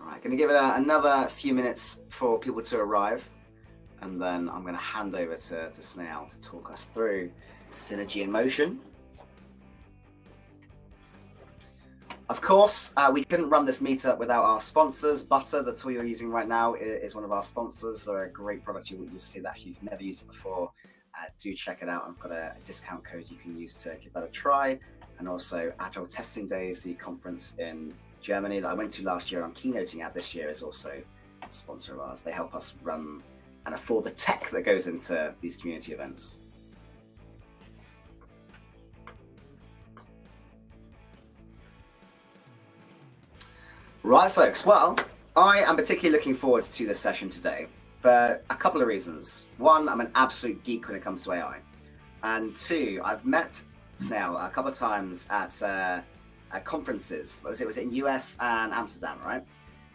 All right, going to give it a, another few minutes for people to arrive, and then I'm going to hand over to, to Snehal to talk us through Synergy in Motion. Of course, uh, we couldn't run this meetup without our sponsors. Butter, the tool you're using right now, is one of our sponsors. They're a great product. You, will see that if you've never used it before. Uh, do check it out. I've got a, a, discount code you can use to give that a try. And also, Agile Testing Days, the conference in Germany that I went to last year, I'm keynoting at this year, is also a sponsor of ours. They help us run and afford the tech that goes into these community events. Right, folks. Well, I am particularly looking forward to this session today for a couple of reasons. One, I'm an absolute geek when it comes to AI. And two, I've met Snehal a couple of times at, uh, at conferences. Was it was in US and Amsterdam, right?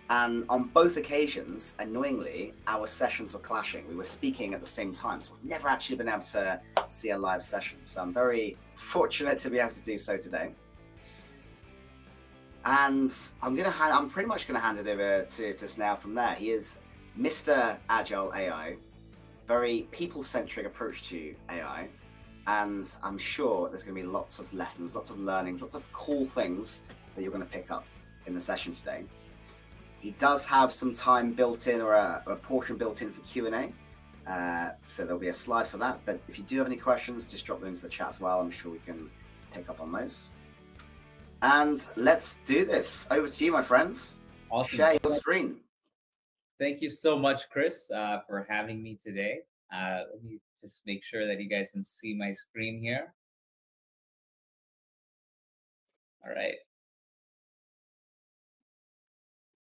And on both occasions, annoyingly, our sessions were clashing. We were speaking at the same time, so we've never actually been able to see a live session. So I'm very fortunate to be able to do so today. And I'm gonna hand, I'm pretty much gonna hand it over to, to Snehal from there. He is Mr. Agile AI, very people-centric approach to AI. And I'm sure there's gonna be lots of lessons, lots of learnings, lots of cool things that you're gonna pick up in the session today. He does have some time built in or a, a portion built in for Q&A. Uh, so there'll be a slide for that. But if you do have any questions, just drop them into the chat as well. I'm sure we can pick up on those. And let's do this. Over to you, my friends. Awesome. Share your screen. Thank you so much, Chris, uh, for having me today. Uh, let me just make sure that you guys can see my screen here. All right.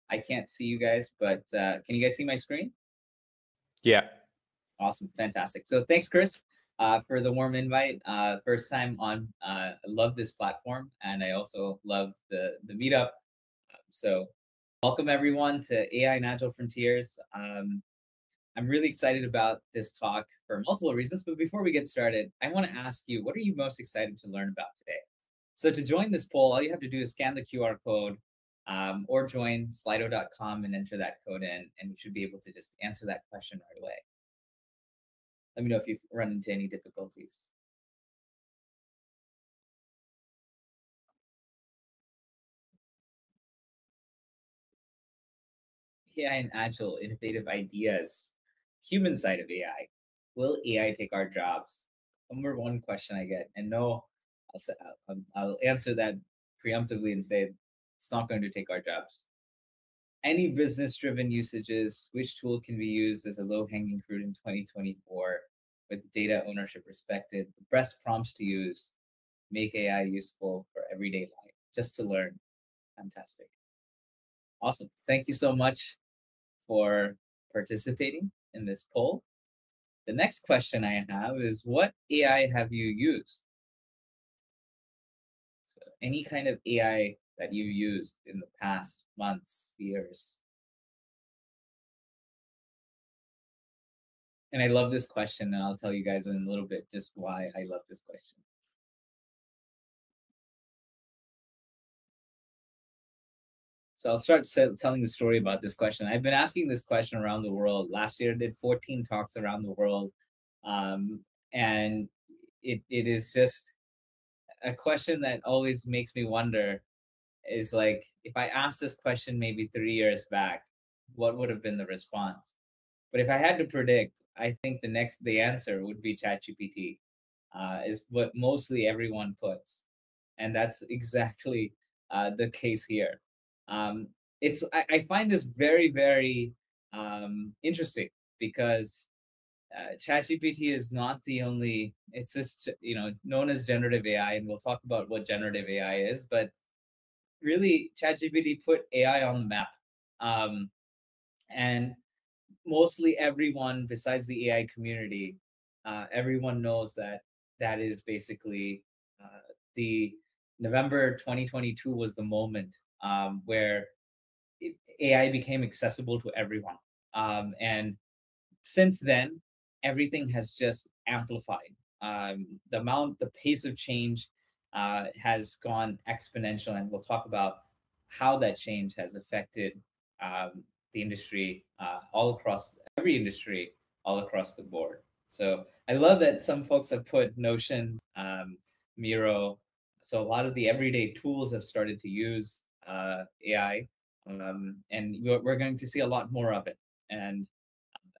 I can't see you guys, but uh, can you guys see my screen? Yeah. Awesome. Fantastic. So thanks, Chris uh, for the warm invite. Uh, first time on. Uh, I love this platform, and I also love the the meetup. So, welcome everyone to AI and Agile Frontiers. Um, I'm really excited about this talk for multiple reasons. But before we get started, I want to ask you, what are you most excited to learn about today? So to join this poll, all you have to do is scan the QR code um, or join slido.com and enter that code in, and you should be able to just answer that question right away. Let me know if you've run into any difficulties. AI and Agile, innovative ideas, human side of AI. Will AI take our jobs? Number one question I get, and no, I'll, I'll, um, I'll answer that preemptively and say it's not going to take our jobs any business driven usages, which tool can be used as a low hanging fruit in 2024 with data ownership respected, the best prompts to use, make AI useful for everyday life, just to learn. Fantastic. Awesome. Thank you so much for participating in this poll. The next question I have is what AI have you used? So any kind of AI that you used in the past months, years? And I love this question, and I'll tell you guys in a little bit just why I love this question. So I'll start telling the story about this question. I've been asking this question around the world. Last year, I did 14 talks around the world, um, and it it is just a question that always makes me wonder is like if I asked this question maybe three years back, what would have been the response? But if I had to predict, I think the next the answer would be ChatGPT, uh, is what mostly everyone puts, and that's exactly uh, the case here. Um, it's I, I, find this very very um, interesting because uh, ChatGPT is not the only. It's just you know known as generative AI, and we'll talk about what generative AI is, but really ChatGPT put AI on the map. Um, and mostly everyone besides the AI community, uh, everyone knows that that is basically uh, the November 2022 was the moment um, where AI became accessible to everyone. Um, and since then, everything has just amplified. Um, the amount, the pace of change uh, has gone exponential, and we'll talk about how that change has affected um, the industry uh, all across every industry all across the board. So I love that some folks have put Notion, um, Miro. So a lot of the everyday tools have started to use uh, AI, um, and we're going to see a lot more of it. And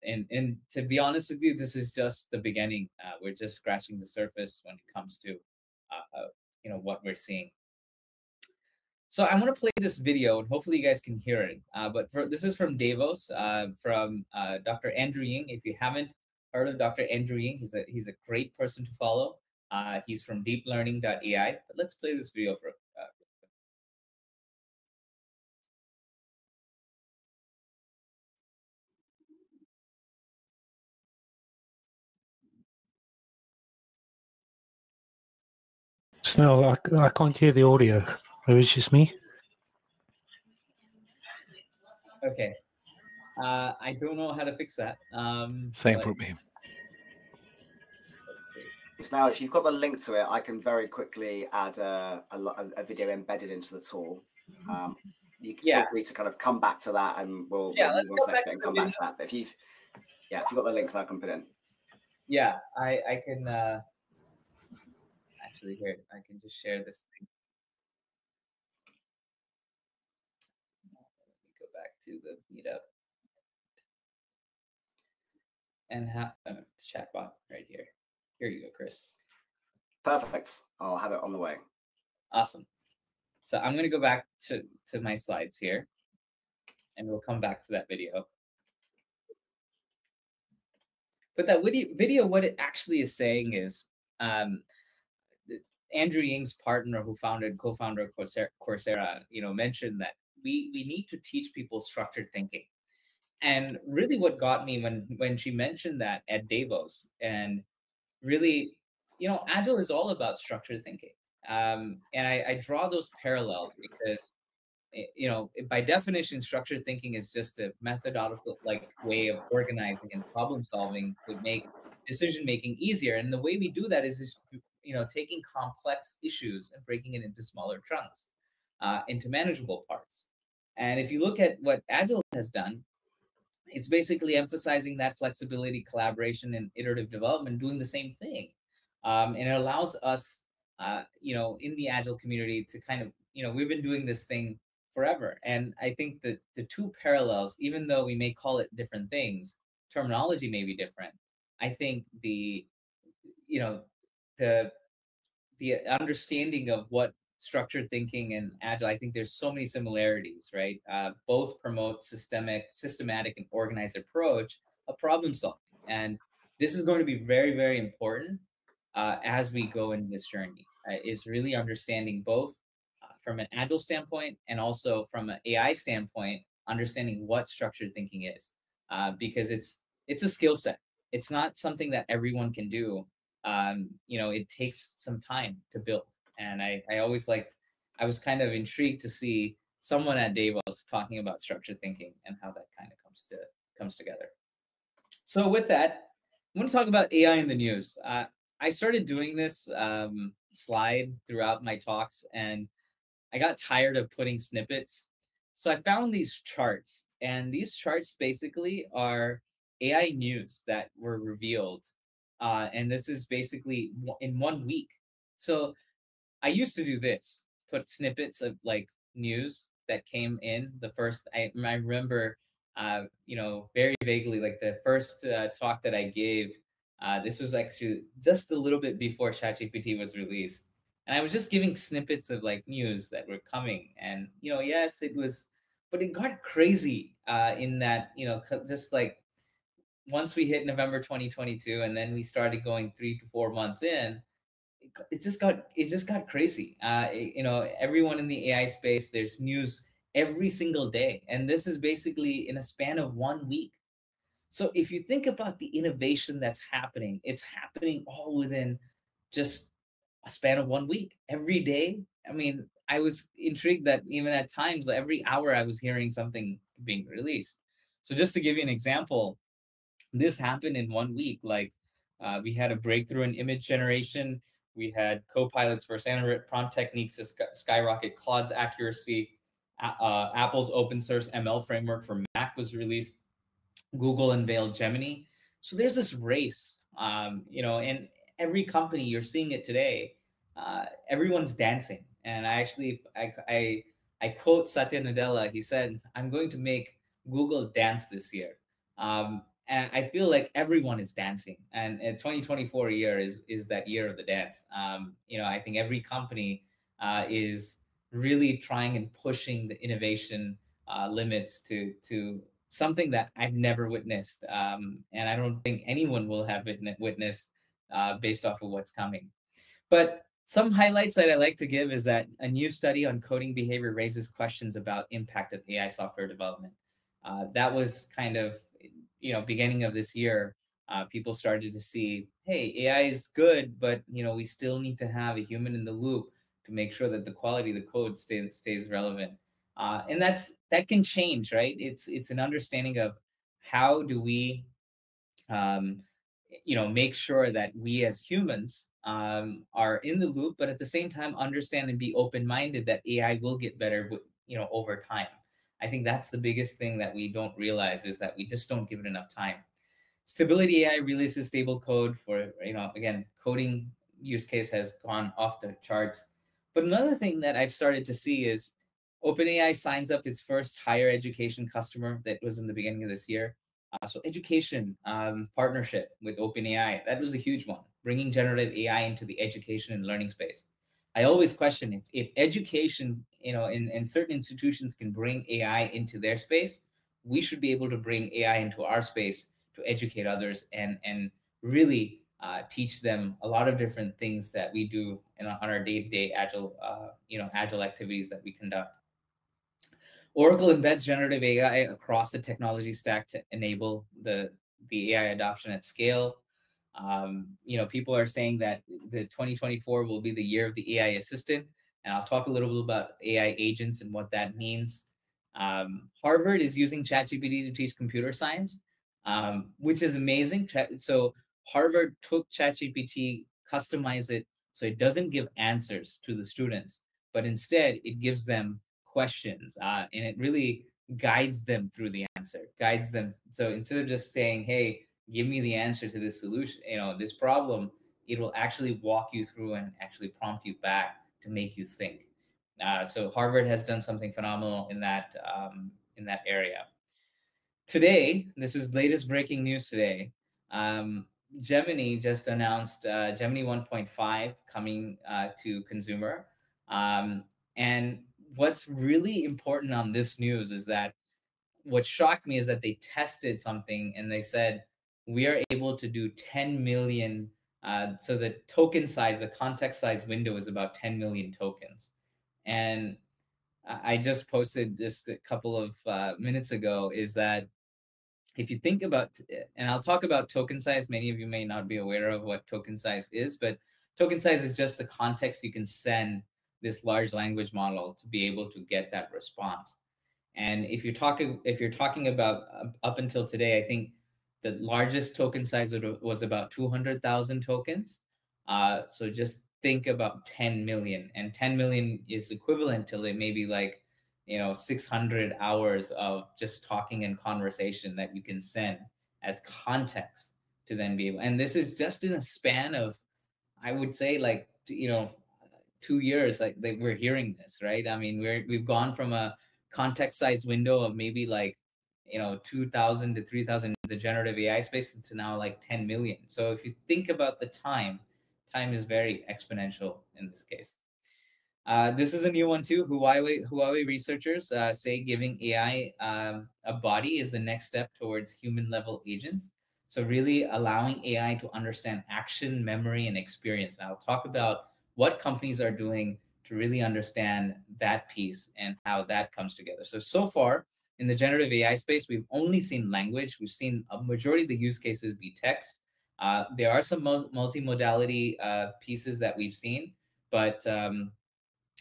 and and to be honest with you, this is just the beginning. Uh, we're just scratching the surface when it comes to uh, uh you know what we're seeing. So I'm going to play this video, and hopefully you guys can hear it. Uh, but for, this is from Davos, uh, from Dr. Andrew Ng. If you haven't heard of Dr. Andrew Ng, he's a he's a great person to follow. He's from DeepLearning.ai. But let's play this video for. No, I, I can't hear the audio. Maybe it's just me. Okay. Uh, I don't know how to fix that. Um, Same but... for me. So now, if you've got the link to it, I can very quickly add a, a, a video embedded into the tool. Um, you can yeah. feel free to kind of come back to that, and we'll yeah, we'll let's go back and come back to that. But if you've yeah, if you've got the link, that I can put in. Yeah, I I can uh, actually here. I can just share this thing. Let me go back to the meetup. And have uh, chatbot right here. Here you go, Chris. Perfect. I'll have it on the way. Awesome. So I'm going to go back to, to my slides here and we'll come back to that video. But that video, video what it actually is saying is um, Andrew Ng's partner who founded, co-founder of Coursera, you know, mentioned that we we need to teach people structured thinking. And really what got me when when she mentioned that at davos and really you know agile is all about structured thinking. Um, and I, I draw those parallels because eh, you know by definition structured thinking is just a methodological like way of organizing and problem solving to make decision making easier. And the way we do that is you know taking complex issues and breaking it into smaller chunks uh, into manageable parts and if you look at what Agile has done, it's basically emphasizing that flexibility, collaboration, and iterative development, doing the same thing. Um, and it allows us, uh, you know, in the Agile community to kind of, you know, we've been doing this thing forever. And I think that the two parallels, even though we may call it different things, terminology may be different. I think the, you know, the the understanding of what structured thinking and agile i think there's so many similarities right? Uh, both promote systemic systematic and organized approach of problem solving and this is going to be very very important uh, as we go in this journey uh, is really understanding both uh, from an agile standpoint and also from an ai standpoint understanding what structured thinking is uh, because it's it's a skill set. It's not something that everyone can do um, you know it takes some time to build. And I, I always liked i was kind of intrigued to see someone at davos talking about structured thinking and how that kind of comes to comes together. So with that i'm going to talk about ai in the news. Uh, i started doing this um, slide throughout my talks and i got tired of putting snippets. So i found these charts and these charts basically are ai news that were revealed uh, and this is basically in one week so I used to do this, put snippets of like news that came in. The first, I, I remember, uh, you know, very vaguely, like the first uh, talk that I gave. Uh, this was actually just a little bit before ChatGPT was released, and I was just giving snippets of like news that were coming. And you know, yes, it was, but it got crazy uh, in that you know, just like once we hit November 2022, and then we started going three to four months in it just got it just got crazy. Uh, you know, everyone in the AI space, there's news every single day, and this is basically in a span of one week. So if you think about the innovation that's happening, it's happening all within just a span of one week. Every day, I mean, I was intrigued that even at times, every hour, I was hearing something being released. So just to give you an example, this happened in one week. Like uh, we had a breakthrough in image generation we had co-pilots for standard prompt techniques to skyrocket Claude's accuracy. uh, Apple's open source ML framework for Mac was released. Google unveiled Gemini. So there's this race, um, you know, and every company you're seeing it today. Uh, everyone's dancing, and I actually I, I I quote Satya Nadella. He said, "I'm going to make Google dance this year." Um, and I feel like everyone is dancing, and, 2024 year is is that year of the dance. Um, you know, I think every company uh, is really trying and pushing the innovation uh, limits to to something that I've never witnessed, um, and I don't think anyone will have witnessed uh, based off of what's coming. But some highlights that I like to give is that a new study on coding behavior raises questions about impact of AI software development. Uh, that was kind of, you know, beginning of this year. Uh, people started to see, hey, AI is good, but you know, we still need to have a human in the loop to make sure that the quality of the code stays stays relevant. Uh, and that's that can change, right? It's it's an understanding of how do we, um, you know, make sure that we as humans um, are in the loop, but at the same time understand and be open minded that AI will get better, you know, over time. I think that's the biggest thing that we don't realize is that we just don't give it enough time. Stability AI releases stable code for, you know, again, coding use case has gone off the charts. But another thing that I've started to see is OpenAI signs up its first higher education customer that was in the beginning of this year. Uh, so education um, partnership with OpenAI, that was a huge one, bringing generative AI into the education and learning space. I always question if, if education, you know, in, in certain institutions can bring AI into their space, we should be able to bring AI into our space to educate others and, and really uh, teach them a lot of different things that we do in, on our day-to-day agile, uh, you know, agile activities that we conduct. Oracle embeds generative AI across the technology stack to enable the the AI adoption at scale. Um, you know, people are saying that the 2024 will be the year of the AI assistant, and I'll talk a little bit about AI agents and what that means. Um, Harvard is using ChatGPT to teach computer science, um, which is amazing. So Harvard took ChatGPT, customized it so it doesn't give answers to the students, but instead it gives them questions uh, and it really guides them through the answer guides them so instead of just saying hey give me the answer to this solution you know this problem it will actually walk you through and actually prompt you back to make you think. Uh, so harvard has done something phenomenal in that um, in that area. Today this is latest breaking news today. Um, gemini just announced uh, gemini 1.5 coming uh, to consumer. Um, and what's really important on this news is that what shocked me is that they tested something and they said we are able to do 10 million uh, so the token size the context size window is about 10 million tokens and i just posted just a couple of uh, minutes ago is that if you think about and i'll talk about token size many of you may not be aware of what token size is but token size is just the context you can send this large language model to be able to get that response. And if you're talking if you're talking about up until today, I think the largest token size was about 200,000 tokens. Uh, so just think about 10 million, and 10 million is equivalent to maybe like you know 600 hours of just talking and conversation that you can send as context to then be able. And this is just in a span of, I would say like you know two years like, like we're hearing this right i mean we're we've gone from a context size window of maybe like you know 2000 to 3000 the generative ai space to now like 10 million. So if you think about the time time is very exponential in this case. Uh, this is a new one too. Huawei huawei researchers uh, say giving ai um, a body is the next step towards human level agents. So really allowing ai to understand action memory and experience. And i'll talk about what companies are doing to really understand that piece and how that comes together. So, so far in the generative AI space, we've only seen language. We've seen a majority of the use cases be text. Uh, there are some multimodality uh, pieces that we've seen, but um,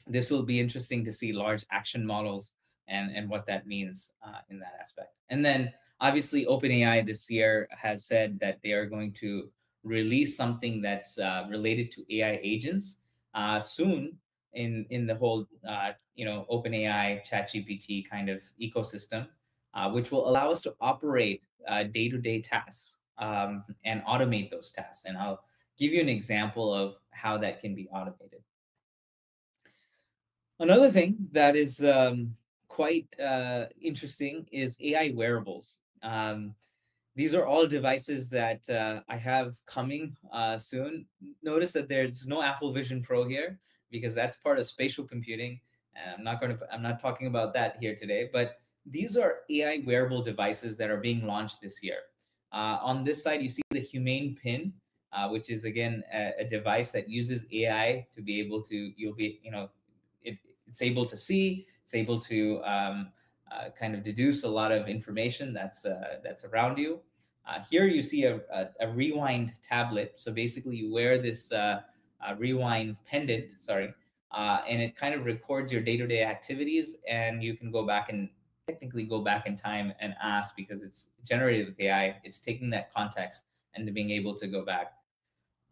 this will be interesting to see large action models and, and what that means uh, in that aspect. And then obviously OpenAI this year has said that they are going to release something that's uh, related to AI agents uh, soon in in the whole uh, you know OpenAI, ChatGPT kind of ecosystem, uh, which will allow us to operate day to day tasks um, and automate those tasks. And I'll give you an example of how that can be automated. Another thing that is um, quite uh, interesting is AI wearables. Um, these are all devices that uh, I have coming uh, soon. Notice that there's no Apple Vision Pro here because that's part of spatial computing. And I'm not going to. I'm not talking about that here today. But these are AI wearable devices that are being launched this year. Uh, on this side, you see the Humane Pin, uh, which is again a, a, device that uses AI to be able to. You'll be, you know, it, it's able to see. It's able to um, uh, kind of deduce a lot of information that's uh, that's around you. Uh, here you see a, a, a, rewind tablet. So basically, you wear this uh, rewind pendant. Sorry. and it kind of records your day-to-day activities, and you can go back and technically go back in time and ask because it's generated with AI. It's taking that context and being able to go back.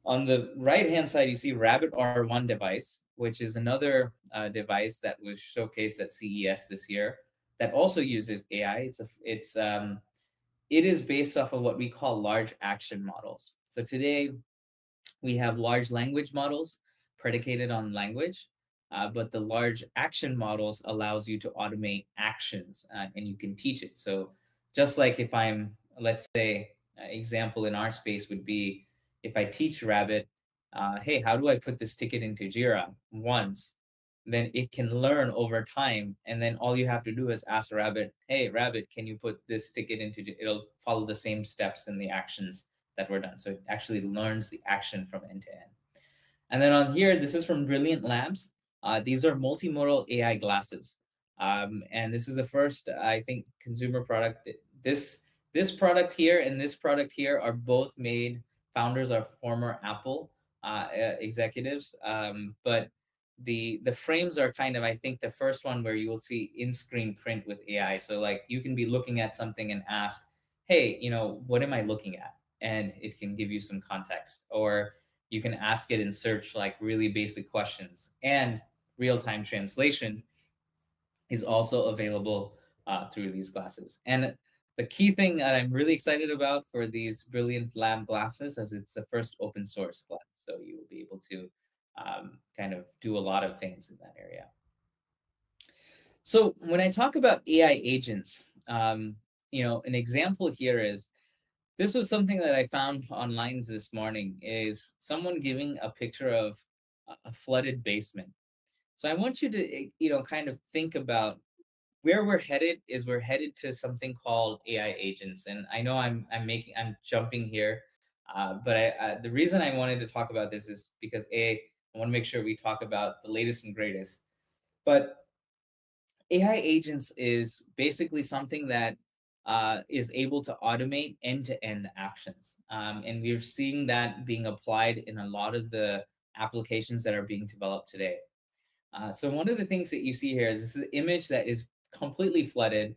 On the right hand side, you see Rabbit R1 device, which is another uh, device that was showcased at CES this year that also uses AI. It's a, it's um, it is based off of what we call large action models. So today we have large language models predicated on language, uh, but the large action models allows you to automate actions uh, and you can teach it. So just like if I'm, let's say, uh, example in our space would be if I teach Rabbit, uh, hey, how do I put this ticket into Jira once? Then it can learn over time. And then all you have to do is ask Rabbit, hey, Rabbit, can you put this ticket into, it'll follow the same steps and the actions that were done. So it actually learns the action from end to end. And then on here, this is from Brilliant Labs. Uh, these are multimodal AI glasses. Um, and this is the first, I think, consumer product. This this product here and this product here are both made. Founders are former Apple uh, executives, um, but the the frames are kind of I think the first one where you will see in-screen print with AI. So like you can be looking at something and ask, "Hey, you know, what am I looking at?" And it can give you some context. Or you can ask it in search like really basic questions and real-time translation is also available uh, through these glasses. And the key thing that I'm really excited about for these Brilliant Lab glasses is it's the first open source glass. So you will be able to um, kind of do a lot of things in that area. So when I talk about AI agents, um, you know, an example here is this was something that I found online this morning is someone giving a picture of a flooded basement so I want you to, eh, you know, kind of think about where we're headed is we're headed to something called AI agents. And I know I'm I'm making I'm jumping here, uh, but I, uh, the reason I wanted to talk about this is because a I want to make sure we talk about the latest and greatest. But AI agents is basically something that uh, is able to automate end-to-end actions, um, and we're seeing that being applied in a lot of the applications that are being developed today. Uh, so one of the things that you see here is this is an image that is completely flooded.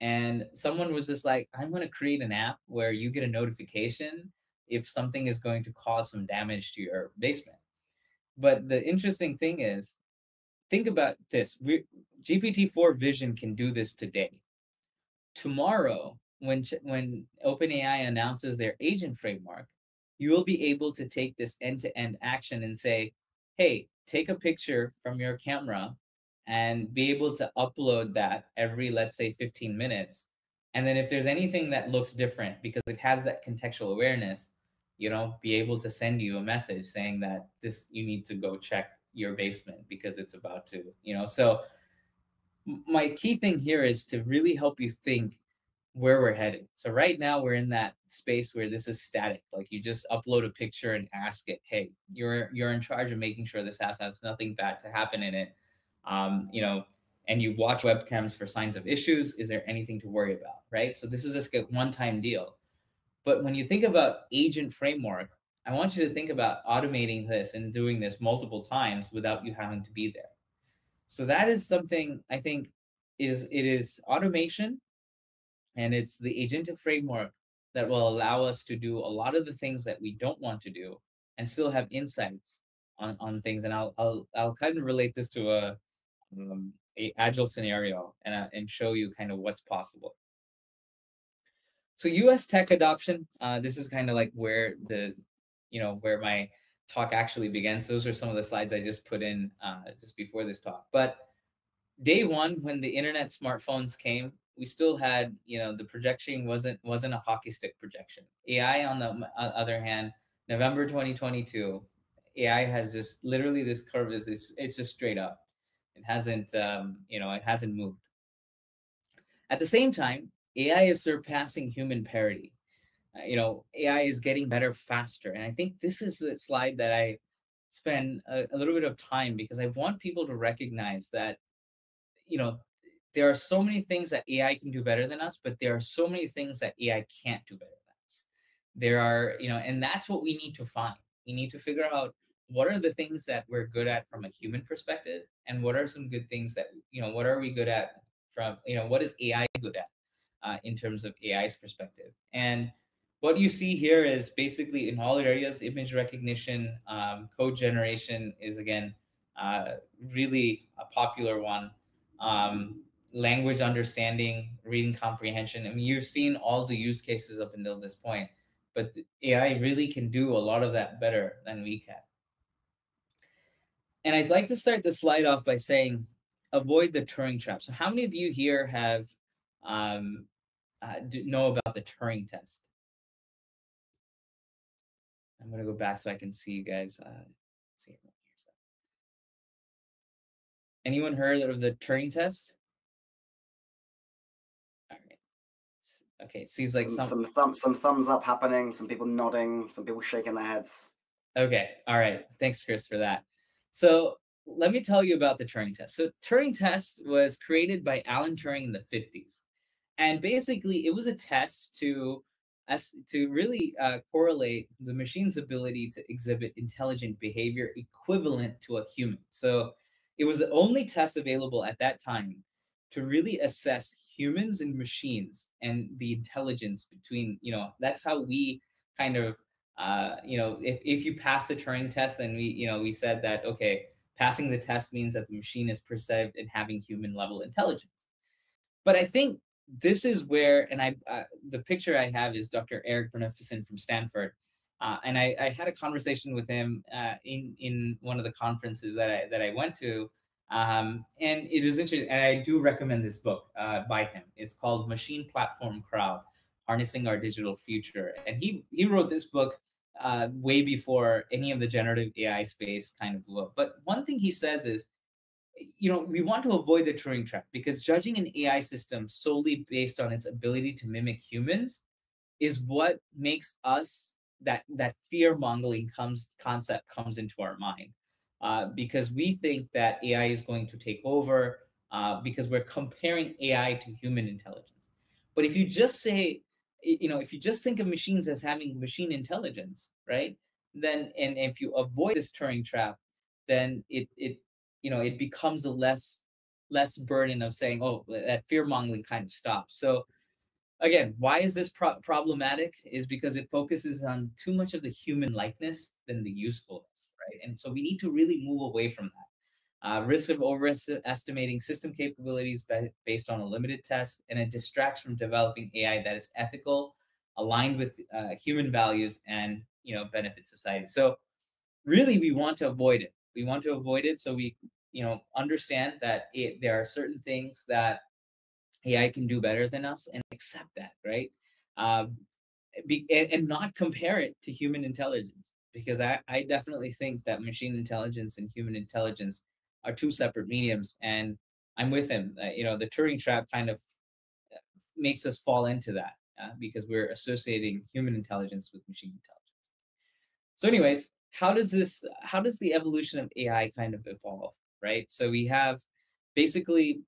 And someone was just like, I'm going to create an app where you get a notification if something is going to cause some damage to your basement. But the interesting thing is, think about this We, GPT-4 Vision can do this today. Tomorrow, when, when OpenAI announces their agent framework, you will be able to take this end to end action and say, hey, take a picture from your camera and be able to upload that every, let's say, 15 minutes. And then if there's anything that looks different because it has that contextual awareness, you know, be able to send you a message saying that this, you need to go check your basement because it's about to, you know. So, my key thing here is to really help you think where we're headed. So right now we're in that space where this is static. Like you just upload a picture and ask it, "Hey, you're you're in charge of making sure this house has nothing bad to happen in it." Um, you know, and you watch webcams for signs of issues. Is there anything to worry about? Right. So this is a one-time deal. But when you think about agent framework, I want you to think about automating this and doing this multiple times without you having to be there. So that is something I think is it is automation and it's the agentic framework that will allow us to do a lot of the things that we don't want to do and still have insights on on things, and I'll I'll I'll kind of relate this to a um, a agile scenario and uh, and show you kind of what's possible. So U.S. tech adoption. Uh, this is kind of like where the you know where my talk actually begins. Those are some of the slides I just put in uh, just before this talk. But day one, when the internet smartphones came, we still had you know the projection wasn't wasn't a hockey stick projection. AI on the other hand, November 2022, AI has just literally this curve is it's, it's just straight up. It hasn't um, you know it hasn't moved. At the same time, AI is surpassing human parity. Uh, you know, AI is getting better faster, and I think this is the slide that I spend a, a little bit of time because I want people to recognize that you know there are so many things that AI can do better than us, but there are so many things that AI can't do better than us. There are, you know, and that's what we need to find. We need to figure out what are the things that we're good at from a human perspective, and what are some good things that, you know, what are we good at from, you know, what is AI good at uh, in terms of AI's perspective? And what you see here is basically in all areas, image recognition, um, code generation is again uh, really a popular one. Um, language understanding, reading comprehension. I mean, you've seen all the use cases up until this point, but AI really can do a lot of that better than we can. And I'd like to start the slide off by saying, avoid the Turing trap. So, how many of you here have um, uh, know about the Turing test? I'm gonna go back so I can see you guys. Uh, see Anyone heard of the Turing test? Okay, it seems like some some, some, some thumbs up happening, some people nodding, some people shaking their heads. Okay, all right. Thanks, Chris, for that. So let me tell you about the Turing test. So Turing test was created by Alan Turing in the 50s, and basically it was a test to as to really uh, correlate the machine's ability to exhibit intelligent behavior equivalent to a human. So it was the only test available at that time to really assess humans and machines and the intelligence between you know that's how we kind of uh, you know if, if you pass the turing test then we you know we said that okay passing the test means that the machine is perceived and having human level intelligence but i think this is where and i uh, the picture i have is dr eric Brynjolfsson from stanford uh, and I, I, had a conversation with him uh, in in one of the conferences that I that I went to, um, and it is interesting, and I do recommend this book uh, by him. It's called Machine Platform Crowd: Harnessing Our Digital Future. And he he wrote this book uh, way before any of the generative AI space kind of blew up. But one thing he says is, you know, we want to avoid the Turing trap because judging an AI system solely based on its ability to mimic humans is what makes us that that fear mongering comes concept comes into our mind uh, because we think that AI is going to take over uh, because we're comparing AI to human intelligence. But if you just say, you know, if you just think of machines as having machine intelligence, right? Then, and if you avoid this Turing trap, then it, it, you know, it becomes a less, less burden of saying, oh, that fear mongering kind of stops. So again, why is this pro- problematic? Is because it focuses on too much of the human likeness than the usefulness, right? And so we need to really move away from that. Uh, risk of overestimating system capabilities based on a limited test, and it distracts from developing AI that is ethical, aligned with uh, human values, and you know benefit society. So, really, we want to avoid it. We want to avoid it so we you know understand that it, there are certain things that AI can do better than us and accept that, right? Um, be, and, and, not compare it to human intelligence because I, I definitely think that machine intelligence and human intelligence are two separate mediums. And I'm with him. Uh, you know, the Turing trap kind of uh, makes us fall into that uh, because we're associating human intelligence with machine intelligence. So, anyways, how does this? How does the evolution of AI kind of evolve? Right. So we have basically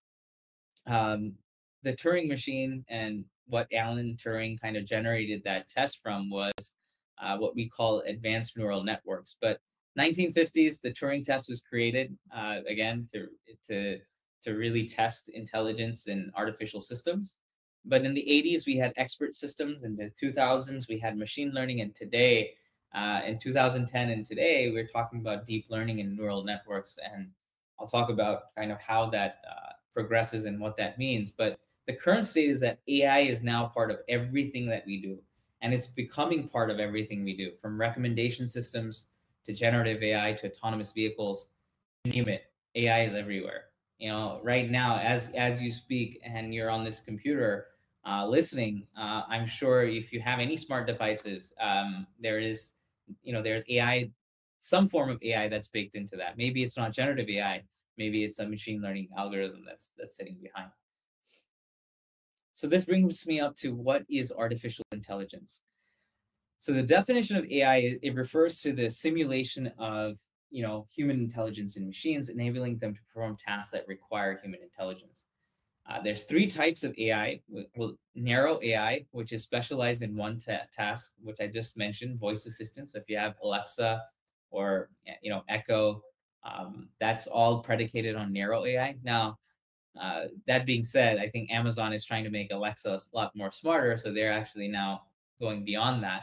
um, the Turing machine and what Alan Turing kind of generated that test from was uh, what we call advanced neural networks. But 1950s, the Turing test was created uh, again to to to really test intelligence in artificial systems. But in the 80s, we had expert systems. In the 2000s, we had machine learning, and today Uh, in 2010 and today, we're talking about deep learning and neural networks, and I'll talk about kind of how that uh, progresses and what that means. But the current state is that AI is now part of everything that we do, and it's becoming part of everything we do, from recommendation systems to generative AI to autonomous vehicles. Name it, AI is everywhere. You know, right now, as as you speak and you're on this computer uh, listening, uh, I'm sure if you have any smart devices, um, there is, you know, there's AI, some form of AI that's baked into that. Maybe it's not generative AI, maybe it's a machine learning algorithm that's that's sitting behind. So this brings me up to what is artificial intelligence. So the definition of AI it refers to the simulation of you know human intelligence in machines, enabling them to perform tasks that require human intelligence. Uh, there's three types of AI. Well, narrow AI, which is specialized in one ta- task, which I just mentioned, voice assistant. So if you have Alexa or you know Echo, um, that's all predicated on narrow AI. Now, uh, that being said, I think Amazon is trying to make Alexa a lot more smarter, so they're actually now going beyond that.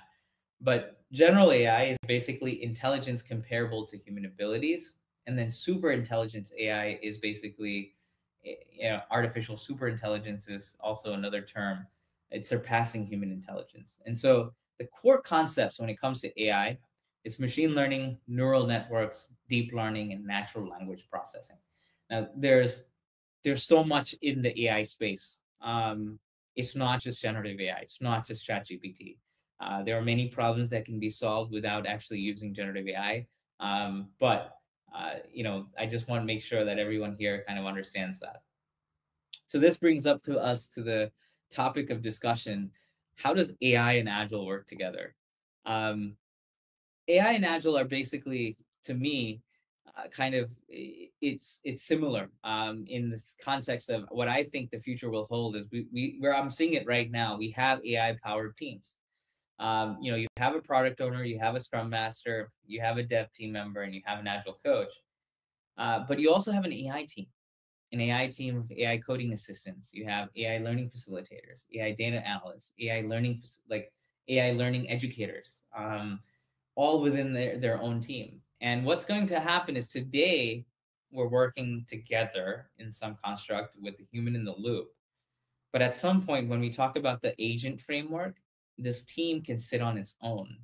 But general AI is basically intelligence comparable to human abilities, and then super intelligence AI is basically you know, artificial super intelligence is also another term. It's surpassing human intelligence. And so the core concepts when it comes to AI, it's machine learning, neural networks, deep learning, and natural language processing. Now there's there's so much in the AI space. Um, it's not just generative AI. It's not just ChatGPT. Uh, there are many problems that can be solved without actually using generative AI. Um, but uh, you know, I just want to make sure that everyone here kind of understands that. So this brings up to us to the topic of discussion. How does AI and Agile work together? Um, AI and Agile are basically, to me, uh, kind of it's it's similar um, in the context of what I think the future will hold. Is we, we where I'm seeing it right now, we have AI powered teams um, you know, you have a product owner, you have a scrum master, you have a dev team member, and you have an agile coach. Uh, but you also have an AI team, an AI team of AI coding assistants. You have AI learning facilitators, AI data analysts, AI learning like AI learning educators, um, all within their, their own team. And what's going to happen is today we're working together in some construct with the human in the loop. But at some point, when we talk about the agent framework, this team can sit on its own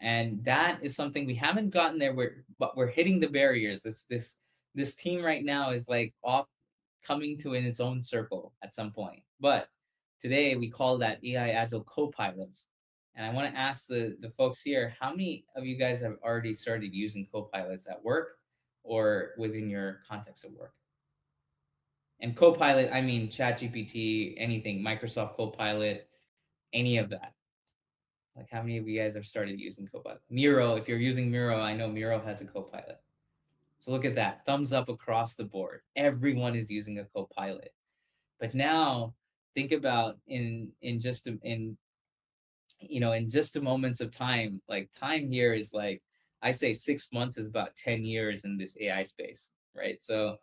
and that is something we haven't gotten there we're but we're hitting the barriers this this this team right now is like off coming to in its own circle at some point but today we call that ai agile co-pilots and i want to ask the the folks here how many of you guys have already started using co-pilots at work or within your context of work and co-pilot i mean chat gpt anything microsoft co-pilot any of that like how many of you guys have started using Copilot? Miro, if you're using Miro, I know Miro has a Copilot. So look at that, thumbs up across the board. Everyone is using a Copilot. But now think about in in just a, in you know in just a moments of time, like time here is like I say six months is about 10 years in this AI space, right? So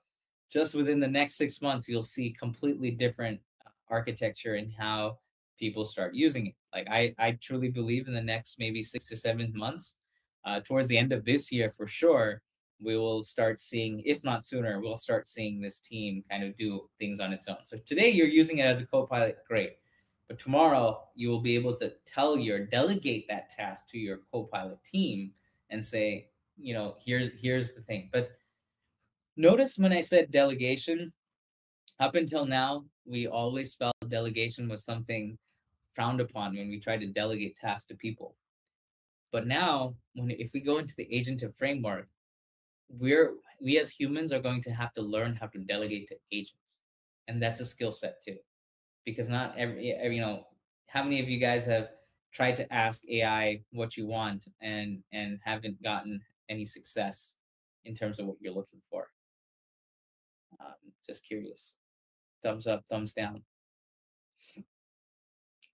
just within the next six months, you'll see completely different architecture and how people start using it. Like I, I truly believe in the next maybe six to seven months, uh, towards the end of this year for sure, we will start seeing, if not sooner, we'll start seeing this team kind of do things on its own. So today you're using it as a co-pilot, great. But tomorrow you will be able to tell your delegate that task to your co-pilot team and say, you know, here's here's the thing. But notice when I said delegation, up until now, we always felt delegation was something frowned upon when we tried to delegate tasks to people. But now, when if we go into the agentive framework, we're we as humans are going to have to learn how to delegate to agents, and that's a skill set too, because not every, every you know how many of you guys have tried to ask AI what you want and and haven't gotten any success in terms of what you're looking for. Um, just curious. Thumbs up, thumbs down.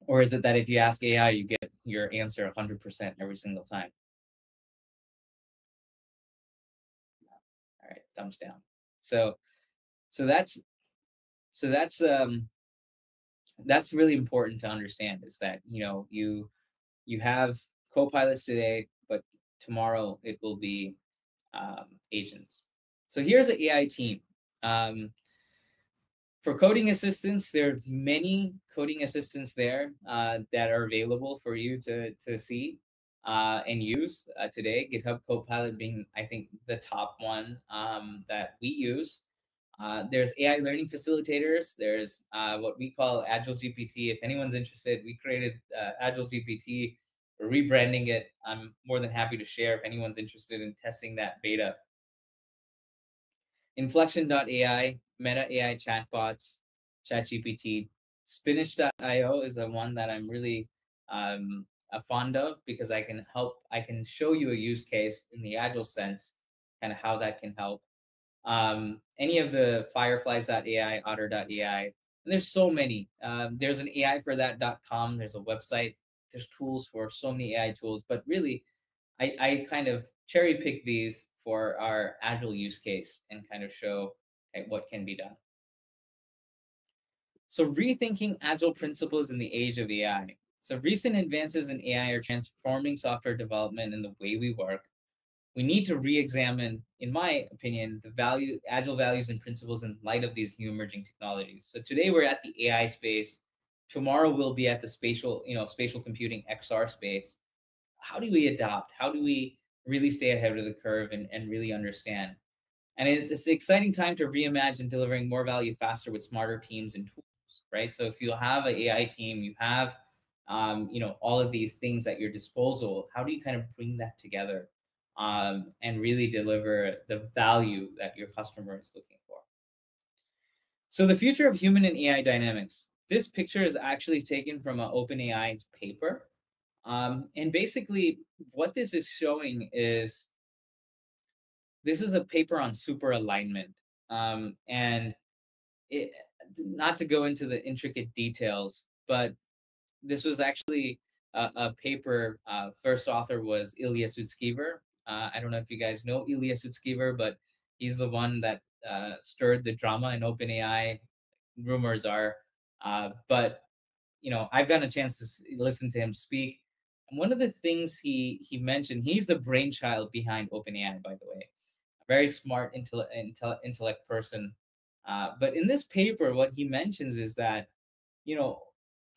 Or is it that if you ask AI, you get your answer 100% every single time? All right, thumbs down. So, so that's, so that's, um, that's really important to understand is that, you know, you, you have co-pilots today, but tomorrow it will be um, agents. So here's an AI team. Um, for coding assistance there are many coding assistants there uh, that are available for you to, to see uh, and use uh, today. GitHub Copilot being, I think, the top one um, that we use. Uh, there's AI learning facilitators. There's uh, what we call Agile GPT. If anyone's interested, we created uh, Agile GPT. We're rebranding it. I'm more than happy to share if anyone's interested in testing that beta. Inflection.ai, Meta AI chatbots, ChatGPT, Spinach.io is the one that I'm really um, fond of because I can help. I can show you a use case in the agile sense, kind of how that can help um, any of the fireflies.ai, otter.ai. And there's so many. Um, there's an AI for that.com. There's a website. There's tools for so many AI tools. But really, I, I kind of cherry pick these for our agile use case and kind of show okay, what can be done. So rethinking agile principles in the age of AI. So recent advances in AI are transforming software development and the way we work we need to re-examine, in my opinion, the value, agile values and principles in light of these new emerging technologies. So today we're at the AI space. Tomorrow we'll be at the spatial, you know, spatial computing XR space. How do we adopt? How do we really stay ahead of the curve and, and really understand? And it's, it's an exciting time to reimagine delivering more value faster with smarter teams and tools, right? So if you have an AI team, you have, um, you know, all of these things at your disposal. How do you kind of bring that together? Um, and really deliver the value that your customer is looking for. So the future of human and AI dynamics. This picture is actually taken from an OpenAI paper. Um, and basically what this is showing is this is a paper on super alignment. Um, and it, not to go into the intricate details, but this was actually a, a paper. Uh, first author was Ilya Sutskever, uh, I don't know if you guys know Ilya Sutskever, but he's the one that uh, stirred the drama in OpenAI. Rumors are, uh, but you know, I've gotten a chance to listen to him speak. And one of the things he he mentioned, he's the brainchild behind OpenAI, by the way, a very smart intellect intellect person. Uh, but in this paper, what he mentions is that, you know,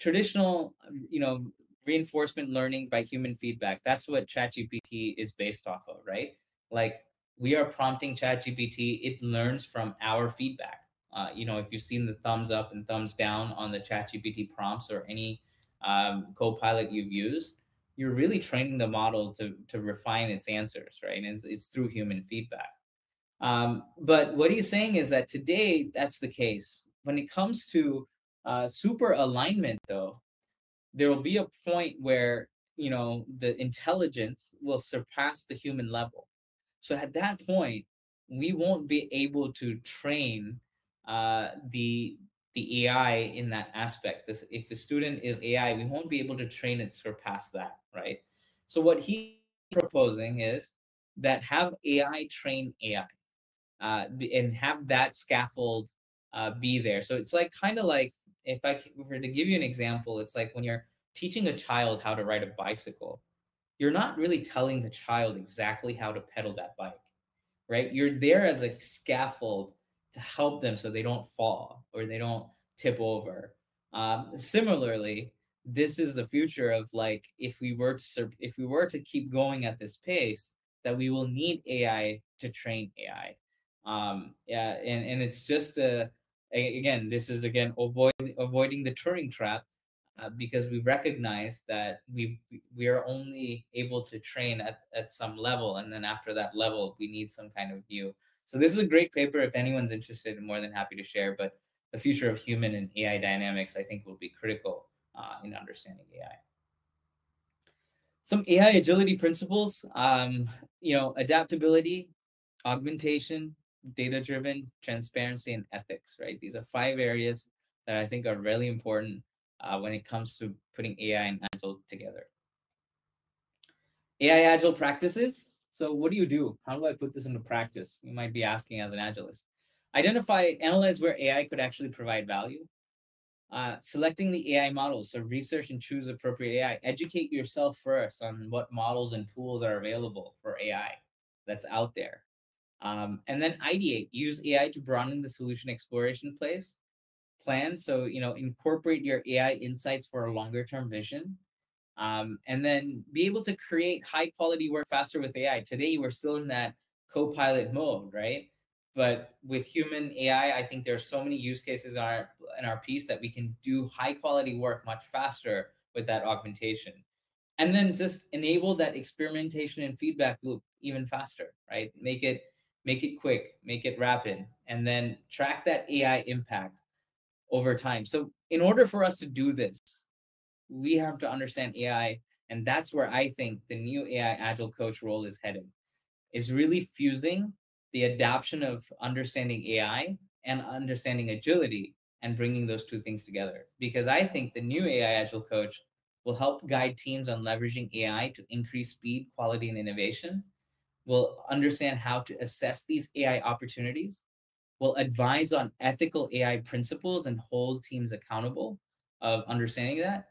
traditional, you know, reinforcement learning by human feedback. That's what ChatGPT is based off of, right? Like we are prompting ChatGPT, it learns from our feedback. Uh, you know, if you've seen the thumbs up and thumbs down on the ChatGPT prompts or any um, co-pilot you've used, you're really training the model to to refine its answers, right? And it's, it's through human feedback. Um, but what he's saying is that today that's the case. When it comes to uh, super alignment, though, there will be a point where you know the intelligence will surpass the human level. So at that point we won't be able to train uh, the the ai in that aspect. This, if the student is ai we won't be able to train it surpass that right? So what he's proposing is that have ai train ai uh, and have that scaffold uh, be there. So it's like kind of like if I were to give you an example, it's like when you're teaching a child how to ride a bicycle, you're not really telling the child exactly how to pedal that bike, right? You're there as a scaffold to help them so they don't fall or they don't tip over. Um, similarly, this is the future of like if we were to if we were to keep going at this pace, that we will need AI to train AI. Um, yeah, and and it's just a again, this is again avoid avoiding the Turing trap uh, because we recognize that we we are only able to train at, at some level and then after that level we need some kind of view. So this is a great paper if anyone's interested i'm more than happy to share but the future of human and ai dynamics i think will be critical uh, in understanding ai some ai agility principles um, you know adaptability augmentation data driven transparency and ethics right these are five areas that i think are really important uh, when it comes to putting AI and Agile together. AI Agile practices. So what do you do? How do I put this into practice? You might be asking as an Agilist. Identify, analyze where AI could actually provide value. uh, selecting the AI models. So research and choose appropriate AI. Educate yourself first on what models and tools are available for AI that's out there. Um, and then ideate. Use AI to broaden the solution exploration place plan. So you know, incorporate your AI insights for a longer term vision. Um, and then be able to create high quality work faster with AI. Today, we're still in that co-pilot mode, right? But with human AI, I think there are so many use cases in our, in our piece that we can do high quality work much faster with that augmentation. And then just enable that experimentation and feedback loop even faster, right? Make it make it quick, make it rapid, and then track that AI impact over time. So in order for us to do this, we have to understand AI, and that's where I think the new AI agile coach role is headed. Is really fusing the adoption of understanding AI and understanding agility and bringing those two things together. Because I think the new AI Agile coach will help guide teams on leveraging AI to increase speed, quality, and innovation, will understand how to assess these AI opportunities, will advise on ethical AI principles and hold teams accountable of understanding that,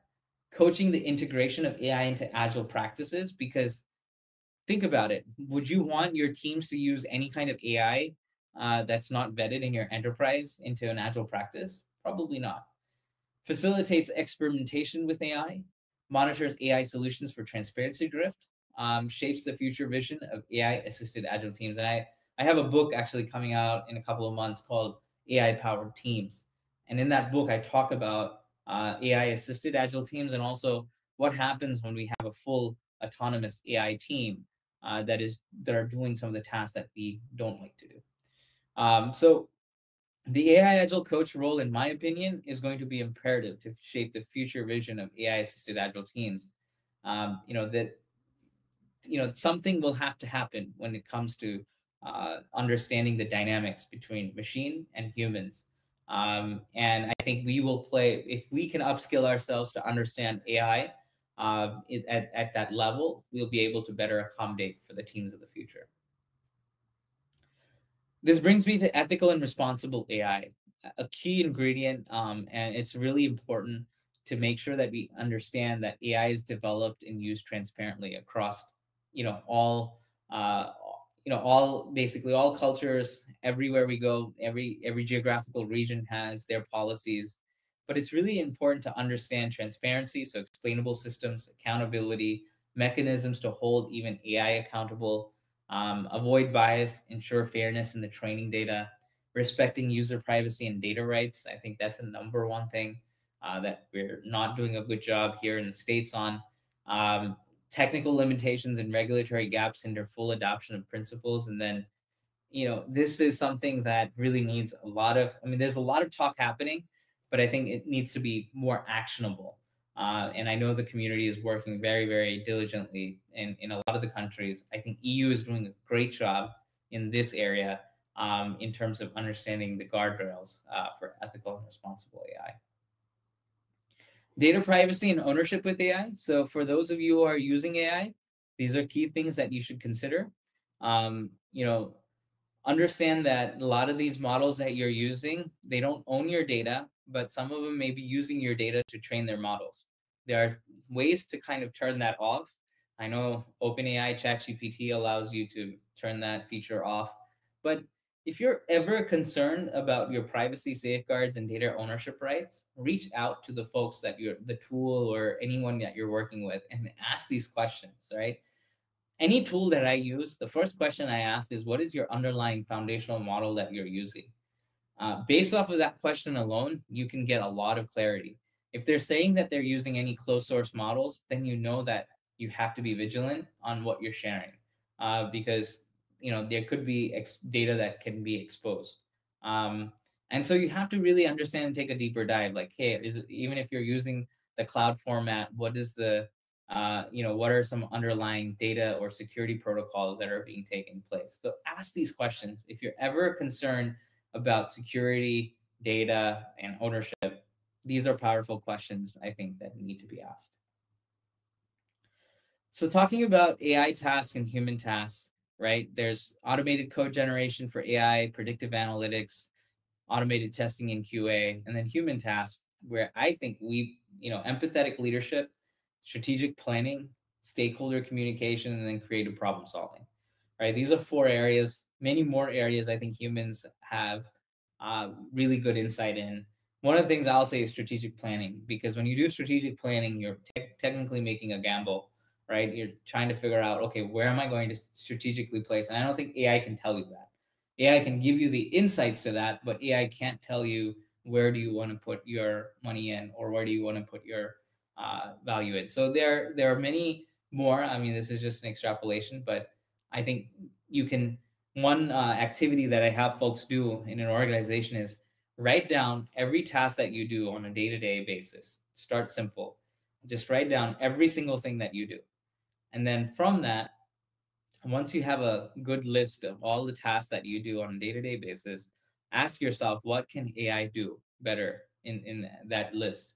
coaching the integration of AI into agile practices because think about it. Would you want your teams to use any kind of AI uh, that's not vetted in your enterprise into an agile practice? Probably not. Facilitates experimentation with AI, monitors AI solutions for transparency drift, um, shapes the future vision of AI assisted agile teams. And I, I have a book actually coming out in a couple of months called AI powered teams. And in that book, I talk about uh, AI assisted agile teams and also what happens when we have a full autonomous AI team uh, that is that are doing some of the tasks that we don't like to do. Um, so the AI Agile coach role, in my opinion, is going to be imperative to shape the future vision of AI assisted agile teams. Um, you know that you know something will have to happen when it comes to uh, understanding the dynamics between machine and humans. Um, and I think we will play if we can upskill ourselves to understand AI uh, at, at that level, we'll be able to better accommodate for the teams of the future. This brings me to ethical and responsible AI, a key ingredient, um, and it's really important to make sure that we understand that AI is developed and used transparently across, you know, all, uh, you know, all basically all cultures, everywhere we go, every every geographical region has their policies but it's really important to understand transparency, so explainable systems, accountability, mechanisms to hold even AI accountable, um, avoid bias, ensure fairness in the training data, respecting user privacy and data rights. I think that's a number one thing uh, that we're not doing a good job here in the States on. Um, technical limitations and regulatory gaps hinder full adoption of principles. And then, you know, this is something that really needs a lot of, I mean, there's a lot of talk happening but I think it needs to be more actionable. Uh, and I know the community is working very, very diligently in, in a lot of the countries. I think EU is doing a great job in this area um, in terms of understanding the guardrails uh, for ethical and responsible AI. Data privacy and ownership with AI. So for those of you who are using AI, these are key things that you should consider. Um, you know, understand that a lot of these models that you're using, they don't own your data but some of them may be using your data to train their models. There are ways to kind of turn that off. I know OpenAI ChatGPT allows you to turn that feature off, but if you're ever concerned about your privacy safeguards and data ownership rights, reach out to the folks that you're the tool or anyone that you're working with and ask these questions, right? Any tool that I use, the first question I ask is what is your underlying foundational model that you're using? Uh, based off of that question alone, you can get a lot of clarity. If they're saying that they're using any closed source models, then you know that you have to be vigilant on what you're sharing uh, because you know there could be ex- data that can be exposed. Um, and so you have to really understand and take a deeper dive. Like, hey, is even if you're using the cloud format, what is the uh, you know what are some underlying data or security protocols that are being taken place? So ask these questions. If you're ever concerned about security, data, and ownership, these are powerful questions I think that need to be asked. So talking about AI tasks and human tasks, right? There's automated code generation for AI, predictive analytics, automated testing in QA, and then human tasks where I think we, you know, empathetic leadership, strategic planning, stakeholder communication, and then creative problem solving. Right. These are four areas. Many more areas I think humans have uh, really good insight in. One of the things I'll say is strategic planning, because when you do strategic planning, you're te- technically making a gamble, right? You're trying to figure out, okay, where am I going to strategically place? And I don't think AI can tell you that. AI can give you the insights to that, but AI can't tell you where do you want to put your money in or where do you want to put your uh, value in. So there, there are many more. I mean, this is just an extrapolation, but I think you can. One uh, activity that I have folks do in an organization is write down every task that you do on a day-to-day basis. Start simple. Just write down every single thing that you do, and then from that, once you have a good list of all the tasks that you do on a day-to-day basis ask yourself what can ai do better in in that list?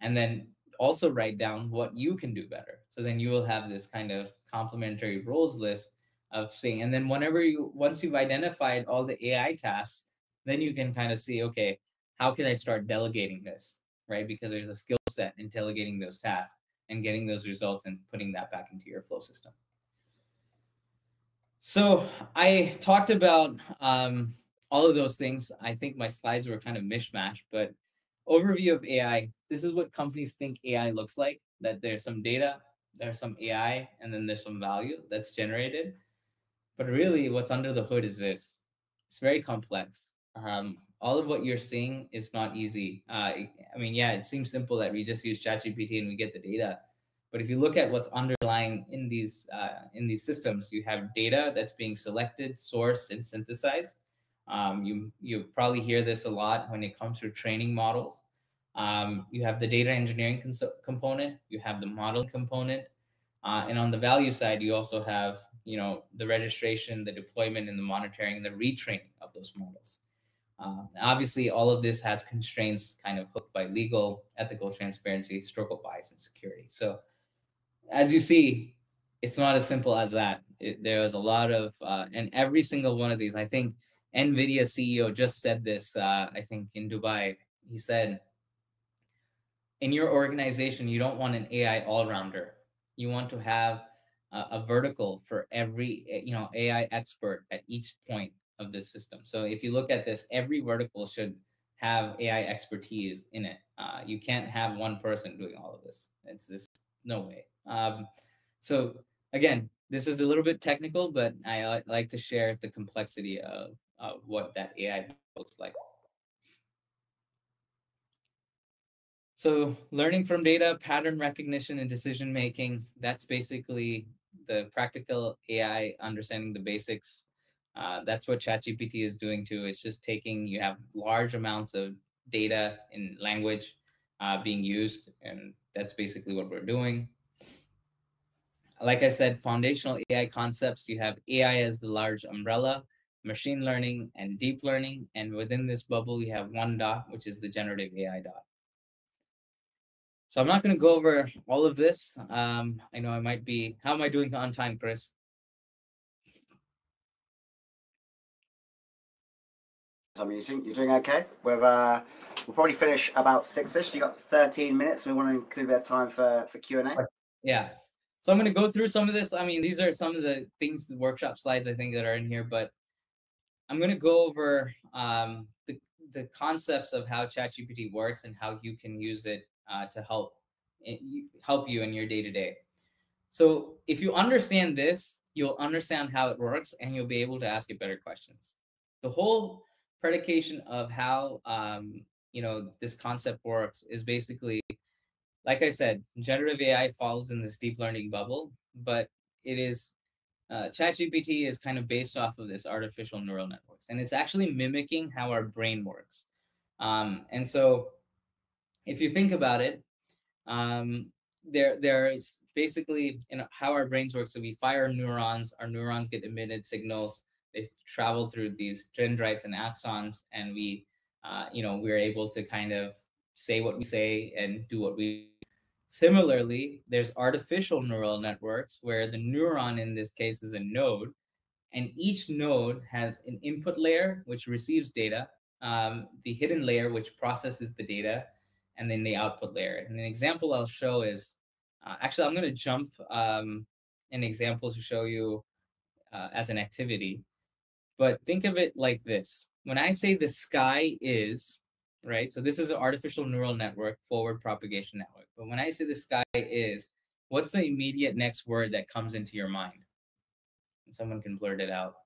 And then also write down what you can do better. So then you will have this kind of complementary roles list of saying and then whenever you once you've identified all the ai tasks then you can kind of see okay how can i start delegating this right? Because there's a skill set in delegating those tasks and getting those results and putting that back into your flow system so I talked about um, all of those things. I think my slides were kind of mishmash, but overview of AI. This is what companies think AI looks like. That there's some data, there's some AI, and then there's some value that's generated. But really, what's under the hood is this. It's very complex. Um, all of what you're seeing is not easy. Uh, I mean, yeah, it seems simple that we just use ChatGPT and we get the data, but if you look at what's underlying in these uh, in these systems, you have data that's being selected, sourced, and synthesized. Um, you you probably hear this a lot when it comes to training models. Um, you have the data engineering cons- component, you have the modeling component, uh, and on the value side, you also have you know the registration, the deployment, and the monitoring, and the retraining of those models. Um, obviously, all of this has constraints kind of hooked by legal, ethical transparency, historical bias, and security. So as you see, it's not as simple as that. It, a lot of, uh, and every single one of these, I think NVIDIA CEO just said this, uh, I think in Dubai. He said, in your organization, you don't want an AI all rounder. You want to have a, a vertical for every, eh, you know, AI expert at each point of the system. So if you look at this, every vertical should have AI expertise in it. Uh, you can't have one person doing all of this. It's just no way. Um, so again, this is a little bit technical, but I like to share the complexity of, of what that AI looks like. So learning from data, pattern recognition, and decision making, that's basically the practical AI understanding the basics. Uh, that's what ChatGPT is doing too. It's just taking, you have large amounts of data in language uh, being used, and that's basically what we're doing like I said, foundational AI concepts, you have AI as the large umbrella, machine learning and deep learning. And within this bubble, you have one dot, which is the generative AI dot. So I'm not going to go over all of this. Um, I know I might be, how am I doing on time, Chris? I mean, you're doing okay. We've, uh, we'll probably finish about six-ish. You got 13 minutes. We want to include a bit of time for, for Q&A. Yeah. So I'm going to go through some of this. I mean, these are some of the things, the workshop slides I think that are in here, but I'm going to go over um, the, the concepts of how ChatGPT works and how you can use it uh, to help eh, help you in your day to day. So if you understand this, you'll understand how it works and you'll be able to ask it better questions. The whole predication of how um, you know this concept works is basically like I said, generative AI falls in this deep learning bubble, but it is uh, ChatGPT is kind of based off of this artificial neural networks, and it's actually mimicking how our brain works. Um, and so, if you think about it, um, there there is basically know, how our brains work. So we fire neurons, our neurons get emitted signals. They travel through these dendrites and axons, and we, uh, you know, we're able to kind of say what we say and do what we Similarly, there's artificial neural networks where the neuron in this case is a node, and each node has an input layer which receives data, um, the hidden layer which processes the data, and then the output layer. And an example I'll show is uh, actually I'm going to jump um, an example to show you uh, as an activity. But think of it like this: when I say the sky is right, so this is an artificial neural network forward propagation network. But when I say the sky is, what's the immediate next word that comes into your mind? And someone can blurt it out.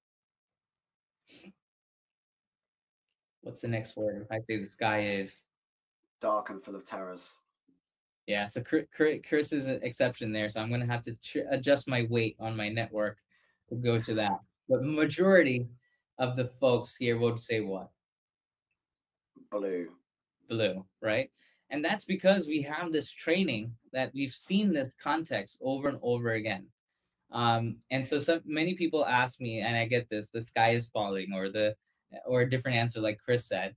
What's the next word? If I say the sky is dark and full of terrors. Yeah, so Chris is an exception there, so I'm going to have to tr- adjust my weight on my network to go to that. But majority of the folks here would say what? Blue. Blue, right? And that's because we have this training that we've seen this context over and over again. Um, and so some many people ask me, and I get this: the sky is falling, or the or a different answer, like Chris said.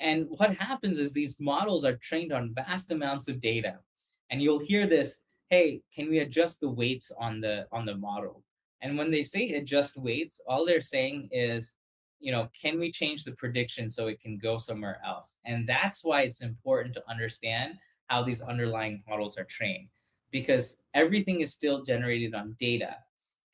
And what happens is these models are trained on vast amounts of data. And you'll hear this, hey, can we adjust the weights on the on the model? And when they say adjust weights, all they're saying is, you know, can we change the prediction so it can go somewhere else? And that's why it's important to understand how these underlying models are trained because everything is still generated on data.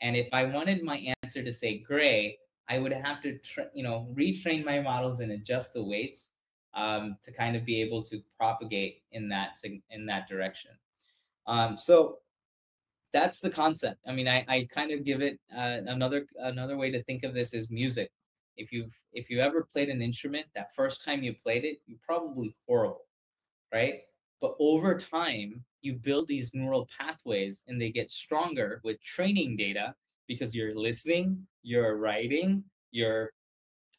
And if I wanted my answer to say gray, I would have to, you know, retrain my models and adjust the weights um, to kind of be able to propagate in that in that direction. Um, so that's the concept. I mean, I, I kind of give it uh, another another way to think of this is music. If you've if you ever played an instrument, that first time you played it, you're probably horrible, right? But over time, you build these neural pathways, and they get stronger with training data because you're listening, you're writing, you're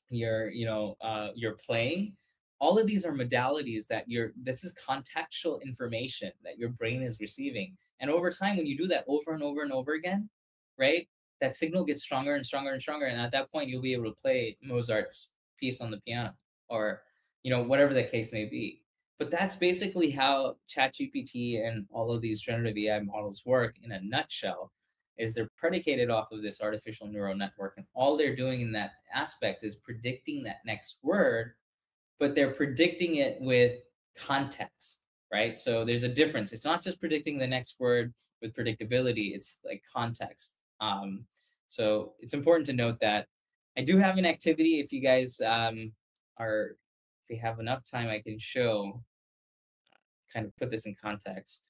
you're you know uh, you're playing, all of these are modalities that you're this is contextual information that your brain is receiving. And over time when you do that over and over and over again right that signal gets stronger and stronger and stronger. And at that point you'll be able to play mozart's piece on the piano or you know whatever the case may be. But that's basically how ChatGPT and all of these generative AI models work in a nutshell is they're predicated off of this artificial neural network. And all they're doing in that aspect is predicting that next word but they're predicting it with context, right? So there's a difference. It's not just predicting the next word with predictability, it's like context. Um, so it's important to note that I do have an activity. If you guys um, are, if you have enough time, I can show, kind of put this in context.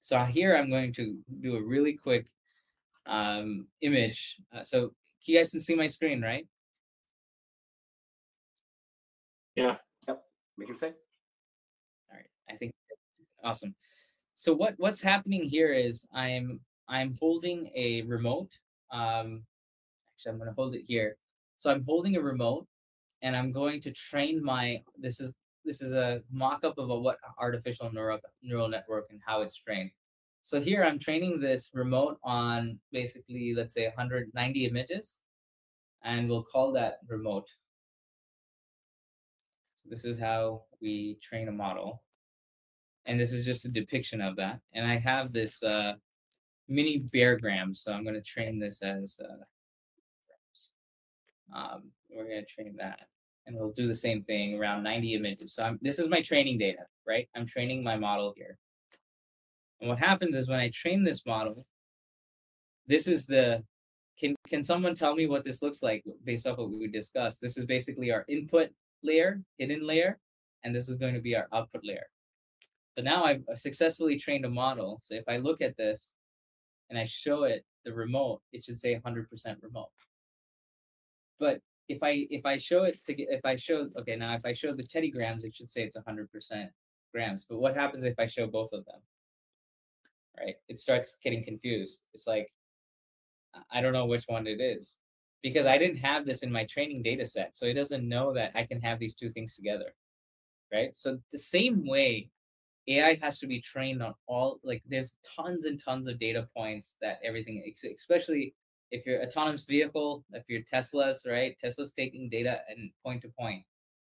So here I'm going to do a really quick um, image. Uh, so you guys can see my screen, right? Yeah. Yep. We can say. All right. I think awesome. So what what's happening here is I'm I'm holding a remote. Um, actually, I'm going to hold it here. So I'm holding a remote, and I'm going to train my. This is this is a mock-up of a what artificial neural neural network and how it's trained. So here I'm training this remote on basically, let's say 190 images, and we'll call that remote. So this is how we train a model. And this is just a depiction of that. And I have this uh, mini bear gram. So I'm going to train this as uh, um, we're going to train that. And we'll do the same thing around 90 images. So I'm, this is my training data, right? I'm training my model here. And what happens is when I train this model, this is the, can, can someone tell me what this looks like based off what we discussed? This is basically our input layer, hidden layer, and this is going to be our output layer. So now I've uh, successfully trained a model. So if I look at this and I show it the remote, it should say 100% remote. But if I if I show it to get, if I show okay now if I show the Teddy Grahams, it should say it's 100% grams. But what happens if I show both of them? Right? It starts getting confused. It's like I don't know which one it is because I didn't have this in my training data set. So it doesn't know that I can have these two things together. Right. So the same way AI has to be trained on all like there's tons and tons of data points that everything especially if you're autonomous vehicle, if you're Tesla's, right? Tesla's taking data and point to point.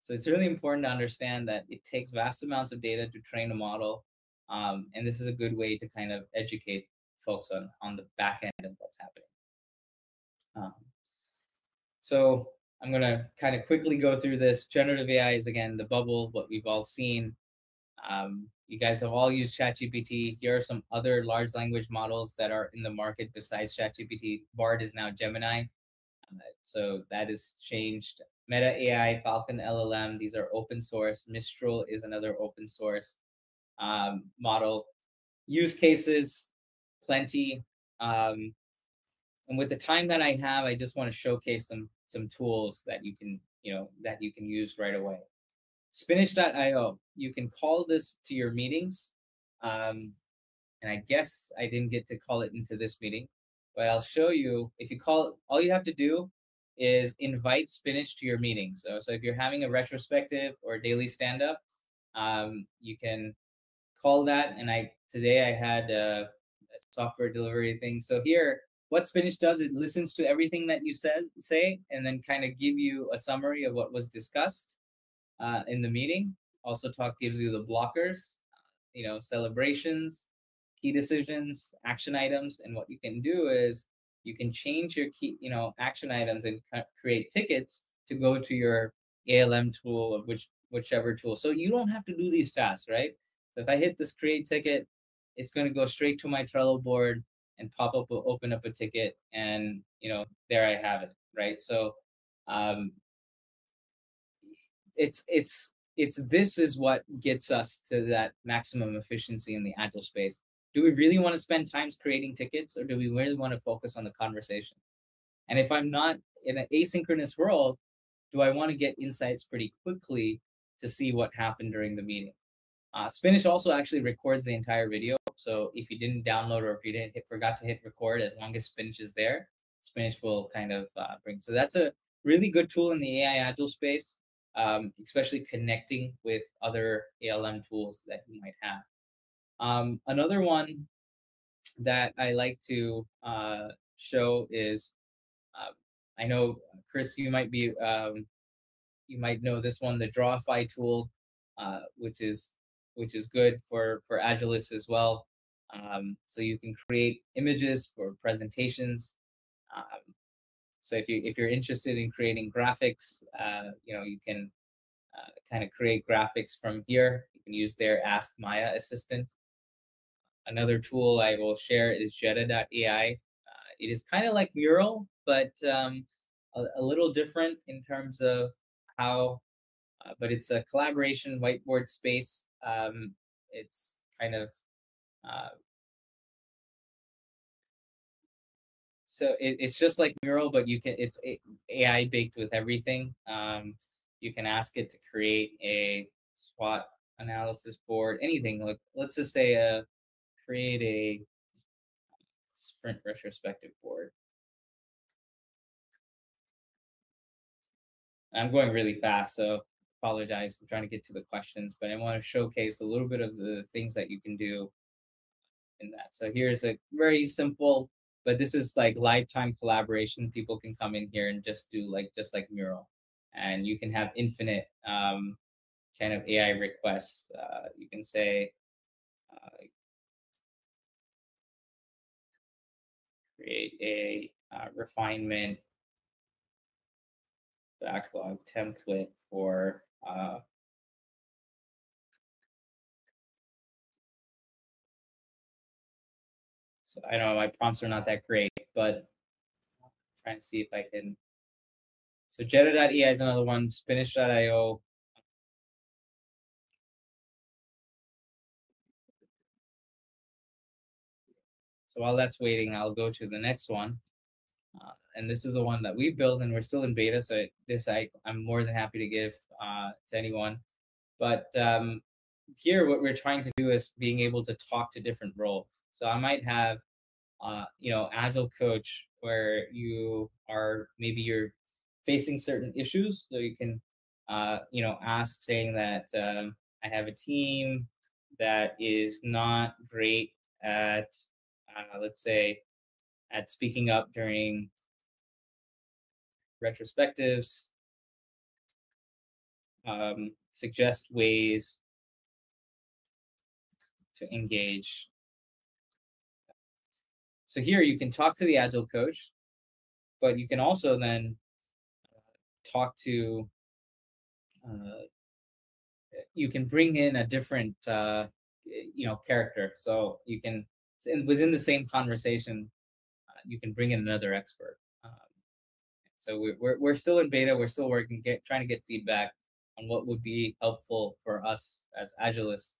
So it's really important to understand that it takes vast amounts of data to train a model. Um, and this is a good way to kind of educate folks on, on the back end of what's happening. Um, so I'm going to kind of quickly go through this. Generative AI is, again, the bubble, what we've all seen. Um, you guys have all used ChatGPT. Here are some other large language models that are in the market besides ChatGPT. Bard is now Gemini. Uh, so that has changed. Meta AI, Falcon LLM, these are open source. Mistral is another open source um, model. Use cases, plenty. Um, and with the time that I have, I just want to showcase some some tools that you can you know that you can use right away. Spinach.io, you can call this to your meetings. Um, and I guess I didn't get to call it into this meeting, but I'll show you. If you call, all you have to do is invite Spinach to your meetings. So, so if you're having a retrospective or daily stand up, um, you can call that. And I today I had a, a software delivery thing. So here, what Spinach does, it listens to everything that you said say, and then kind of give you a summary of what was discussed uh, in the meeting. Also, talk gives you the blockers, you know, celebrations, key decisions, action items, and what you can do is you can change your key, you know, action items and create tickets to go to your ALM tool of which whichever tool. So you don't have to do these tasks, right? So if I hit this create ticket, it's going to go straight to my Trello board and pop up, will open up a ticket, and you know, there I have it, right? So um, it's it's it's this is what gets us to that maximum efficiency in the agile space. Do we really want to spend times creating tickets or do we really want to focus on the conversation? And if i'm not in an asynchronous world do i want to get insights pretty quickly to see what happened during the meeting uh, spinach also actually records the entire video so if you didn't download or if you didn't hit, forgot to hit record as long as spinach is there spinach will kind of uh, bring so that's a really good tool in the ai agile space um, especially connecting with other ALM tools that you might have. Um, another one that I like to uh, show is, uh, I know Chris, you might be, um, you might know this one, the Drawify tool, uh, which is which is good for for Agilists as well. Um, so you can create images for presentations. Um, so if you if you're interested in creating graphics, uh, you know you can uh, kind of create graphics from here. You can use their Ask Maya assistant. Another tool I will share is Jeda.ai. Uh, it is kind of like Mural, but um, a, a, little different in terms of how, uh, but it's a collaboration whiteboard space. Um, it's kind of uh, so it, it's just like mural but you can it's ai baked with everything. Um, you can ask it to create a SWOT analysis board anything. Like let's just say uh create a sprint retrospective board. I'm going really fast so apologize i'm trying to get to the questions but i want to showcase a little bit of the things that you can do in that so here's a very simple but this is like lifetime collaboration. People can come in here and just do like just like Mural, and you can have infinite um, kind of AI requests. Uh, you can say. Uh, create a uh, refinement backlog template for uh, So I know my prompts are not that great, but I'm trying to see if I can. So Jeda.ai is another one, Spinach.io. So while that's waiting, I'll go to the next one. Uh, and this is the one that we built and we're still in beta. So this I, I'm more than happy to give uh, to anyone. But um, here what we're trying to do is being able to talk to different roles so i might have uh, you know agile coach where you are maybe you're facing certain issues so you can uh, you know ask saying that um, i have a team that is not great at uh, let's say at speaking up during retrospectives um, suggest ways to engage. So here you can talk to the Agile coach, but you can also then uh, talk to uh, you can bring in a different uh, you know character. So you can within the same conversation, uh, you can bring in another expert. Um, so we're, we're we're still in beta. We're still working, get trying to get feedback on what would be helpful for us as Agileists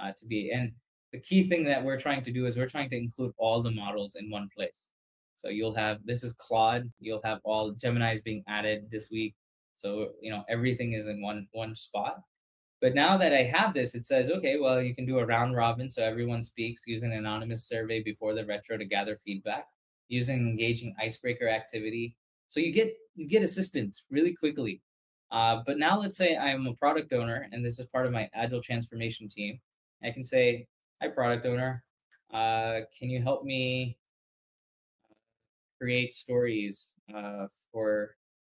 uh, to be. And the key thing that we're trying to do is we're trying to include all the models in one place. So you'll have this is Claude. You'll have all Gemini's being added this week. So you know everything is in one one spot. But now that I have this, it says, okay, well, you can do a round robin. So everyone speaks using an anonymous survey before the retro to gather feedback, using engaging icebreaker activity. So you get you get assistance really quickly. Uh, but now let's say I'm a product owner and this is part of my agile transformation team. I can say, hi, product owner, uh, can you help me create stories uh, for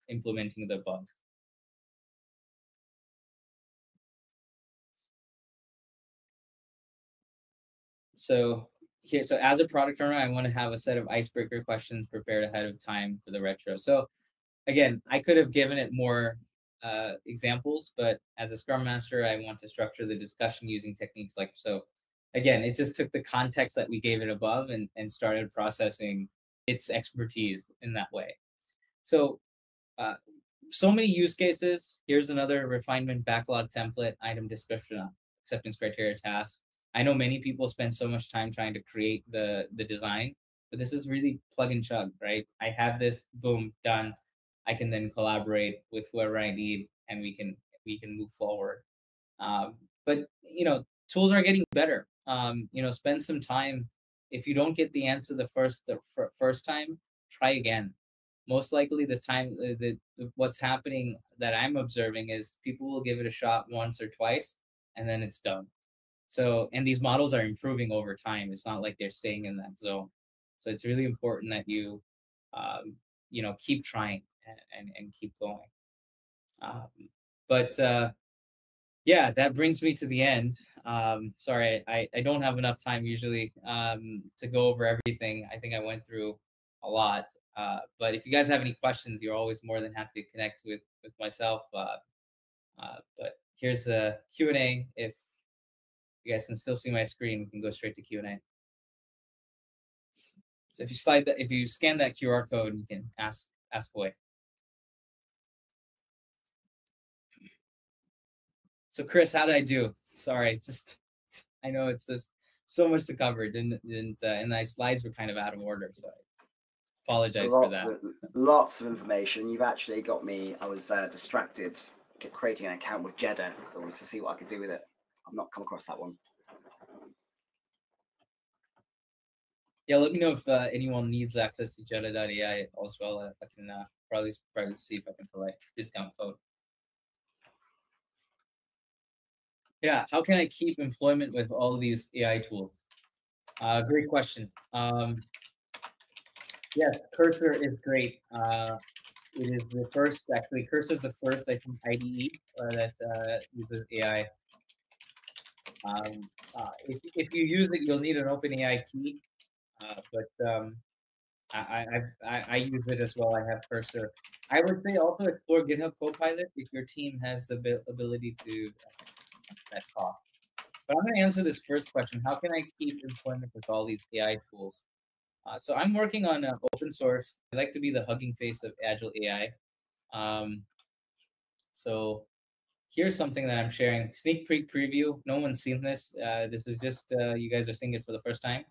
implementing the bug? So here, so as a product owner, I want to have a set of icebreaker questions prepared ahead of time for the retro. So again, I could have given it more uh, examples, but as a Scrum Master, I want to structure the discussion using techniques like so. Again, it just took the context that we gave it above and, and started processing its expertise in that way. So, uh, so many use cases. Here's another refinement backlog template, item description, acceptance criteria task. I know many people spend so much time trying to create the the design, but this is really plug and chug, right? I have this, boom, done. I can then collaborate with whoever I need, and we can we can move forward. Um, but you know, tools are getting better. Um, you know, spend some time. If you don't get the answer the first the f- first time, try again. Most likely, the time uh, the, the what's happening that I'm observing is people will give it a shot once or twice, and then it's done so, and these models are improving over time. It's not like they're staying in that zone. So it's really important that you, um, you know, keep trying and, and, keep going. Um, but uh, yeah, that brings me to the end. Um, sorry, I, I don't have enough time usually um, to go over everything. I think I went through a lot. Uh, but if you guys have any questions, you're always more than happy to connect with with myself. Uh, uh, but here's a Q&A if you guys can still see my screen, we can go straight to Q&A. So if you slide that, if you scan that QR code, you can ask ask away. So Chris, how did I do? Sorry, just I know it's just so much to cover. Didn't didn't uh, and my slides were kind of out of order, so I apologize lots for that. Of, lots of information. You've actually got me. I was uh, distracted creating an account with Jeda, so I wanted to see what I could do with it. I've not come across that one. Yeah, let me know if uh, anyone needs access to Jeda.ai as well. I can uh, probably probably see if I can provide discount code. Yeah, how can I keep employment with all of these AI tools? Uh, great question. Um, yes, Cursor is great. Uh, it is the first, actually, Cursor is the first, I think, IDE uh, that uh, uses AI um, uh, if, if you use it, you'll need an OpenAI key, uh, but um, I, I, I, use it as well. I have Cursor. I would say also explore GitHub Copilot if your team has the ability to that cost. But I'm going to answer this first question: How can I keep employment with all these AI tools? Uh, so I'm working on uh, open source. I like to be the hugging face of Agile AI. Um, so here's something that I'm sharing. Sneak peek preview. No one's seen this. Uh, this is just uh, you guys are seeing it for the first time.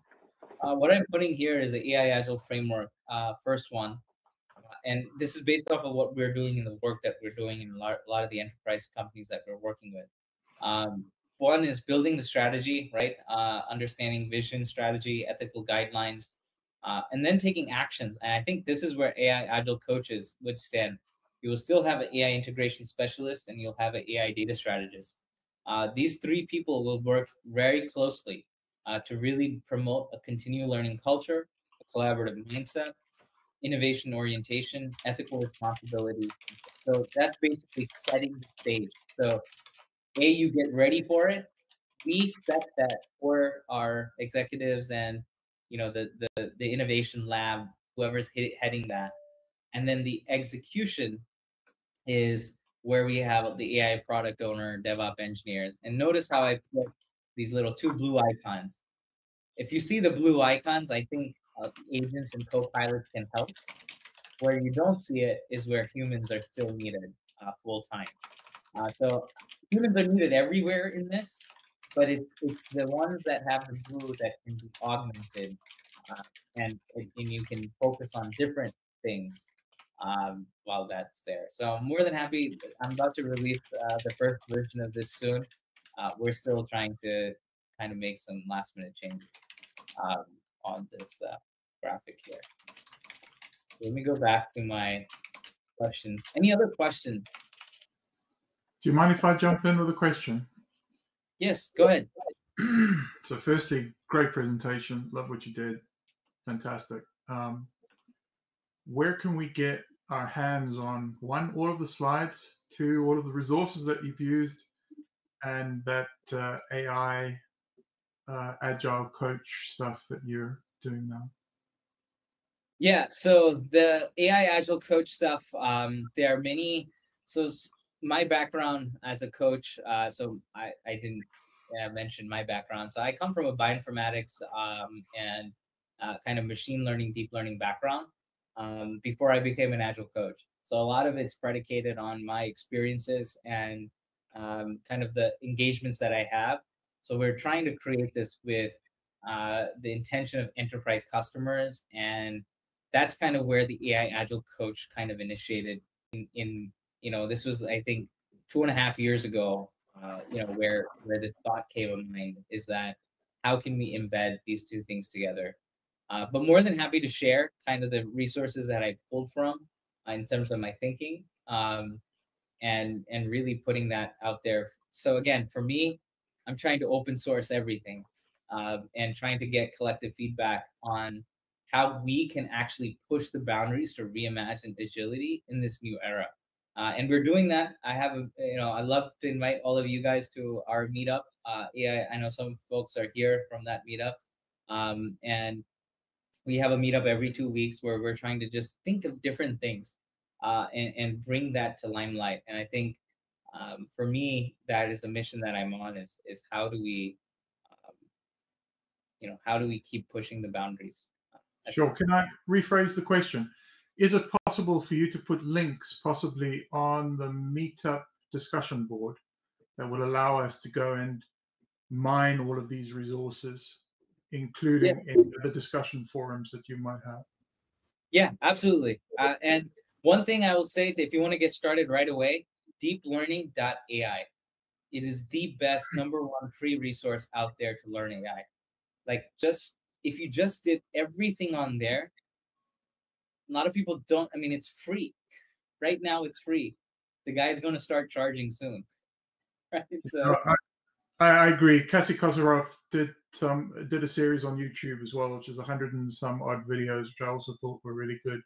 Uh, what I'm putting here is the AI Agile framework, first one, and this is based off of what we're doing in the work that we're doing in a lot, a lot of the enterprise companies that we're working with. Um, one is building the strategy, right? Uh, understanding vision, strategy, ethical guidelines, and then taking actions. And I think this is where AI Agile coaches would stand you will still have an AI integration specialist and you'll have an AI data strategist. Uh, these three people will work very closely uh, to really promote a continual learning culture, a collaborative mindset, innovation orientation, ethical responsibility. So that's basically setting the stage. So, A, you get ready for it. We set that for our executives and you know the the, the innovation lab, whoever's heading that, and then the execution is where we have the AI product owner, DevOps engineers, and notice how I put these little two blue icons. If you see the blue icons, I think uh, agents and co-pilots can help. Where you don't see it is where humans are still needed uh, full time. Uh, so humans are needed everywhere in this, but it's it's the ones that have the blue that can be augmented, uh, and and you can focus on different things um, while that's there. So I'm more than happy. I'm about to release uh, the first version of this soon. Uh, we're still trying to kind of make some last minute changes um, on this uh, graphic here. Let me go back to my question. Any other questions? Do you mind if I jump in with a question? Yes, go ahead. so, firstly, great presentation. Love what you did. Fantastic. Um, where can we get our hands on one, all of the slides, two, all of the resources that you've used, and that uh, AI uh, agile coach stuff that you're doing now? Yeah, so the AI agile coach stuff, um, there are many. So my background as a coach, uh, so I, I didn't uh, mention my background. So I come from a bioinformatics um, and uh, kind of machine learning, deep learning background um, before I became an agile coach. So a lot of it's predicated on my experiences and um, kind of the engagements that I have. So we're trying to create this with uh, the intention of enterprise customers, and that's kind of where the AI Agile Coach kind of initiated. In, in you know, this was I think two and a half years ago. Uh, you know, where where this thought came of mind is that how can we embed these two things together? Uh, but more than happy to share kind of the resources that I pulled from uh, in terms of my thinking um, and and really putting that out there. So again, for me, I'm trying to open source everything uh, and trying to get collective feedback on how we can actually push the boundaries to reimagine agility in this new era. Uh, and we're doing that. I have a, you know, I love to invite all of you guys to our meetup. Uh, yeah, I know some folks are here from that meetup. Um, and we have a meetup every two weeks where we're trying to just think of different things uh, and, and bring that to limelight. And I think um, for me, that is a mission that I'm on is, is how do we, um, you know, how do we keep pushing the boundaries? Uh, sure. Can I rephrase the question? Is it possible for you to put links possibly on the meetup discussion board that will allow us to go and mine all of these resources including yeah. in the discussion forums that you might have. Yeah, absolutely. Uh, and one thing I will say to, if you want to get started right away, deeplearning.ai. It is the best number one free resource out there to learn AI. Like just if you just did everything on there, a lot of people don't. I mean, it's free. Right now, it's free. The guy's going to start charging soon. Right. So I, I agree. Cassie Kozyrkov did some did a series on YouTube as well, which is a hundred and some odd videos, which I also thought were really good.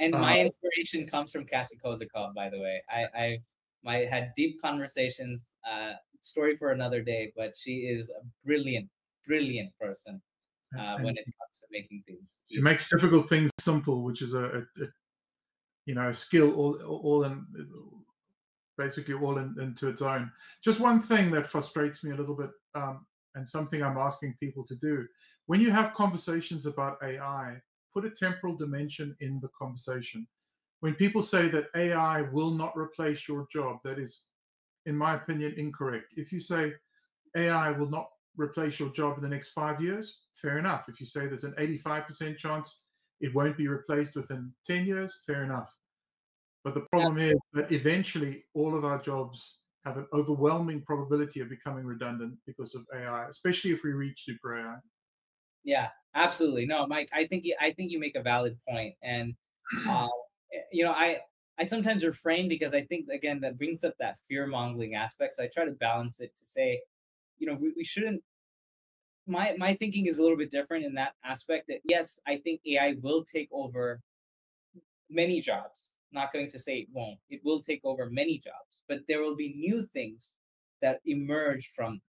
And my uh, inspiration comes from Cassie Kozyrkov, by the way. I, I my had deep conversations. Uh, story for another day, but she is a brilliant, brilliant person uh, when it comes to making things. She easy. makes difficult things simple, which is a, a, a you know a skill all all in basically all in, into its own. Just one thing that frustrates me a little bit, um, and something I'm asking people to do when you have conversations about AI, put a temporal dimension in the conversation. When people say that AI will not replace your job, that is, in my opinion, incorrect. If you say AI will not replace your job in the next five years, fair enough. If you say there's an 85% chance it won't be replaced within 10 years, fair enough. But the problem yeah. is that eventually all of our jobs have an overwhelming probability of becoming redundant because of AI, especially if we reach super AI. Yeah, absolutely. No, Mike, I think you, I think you make a valid point, and uh, you know, I I sometimes refrain because I think again that brings up that fear mongering aspect. So I try to balance it to say, you know, we, we shouldn't. My my thinking is a little bit different in that aspect. That yes, I think AI will take over many jobs not going to say it won't. It will take over many jobs, but there will be new things that emerge from,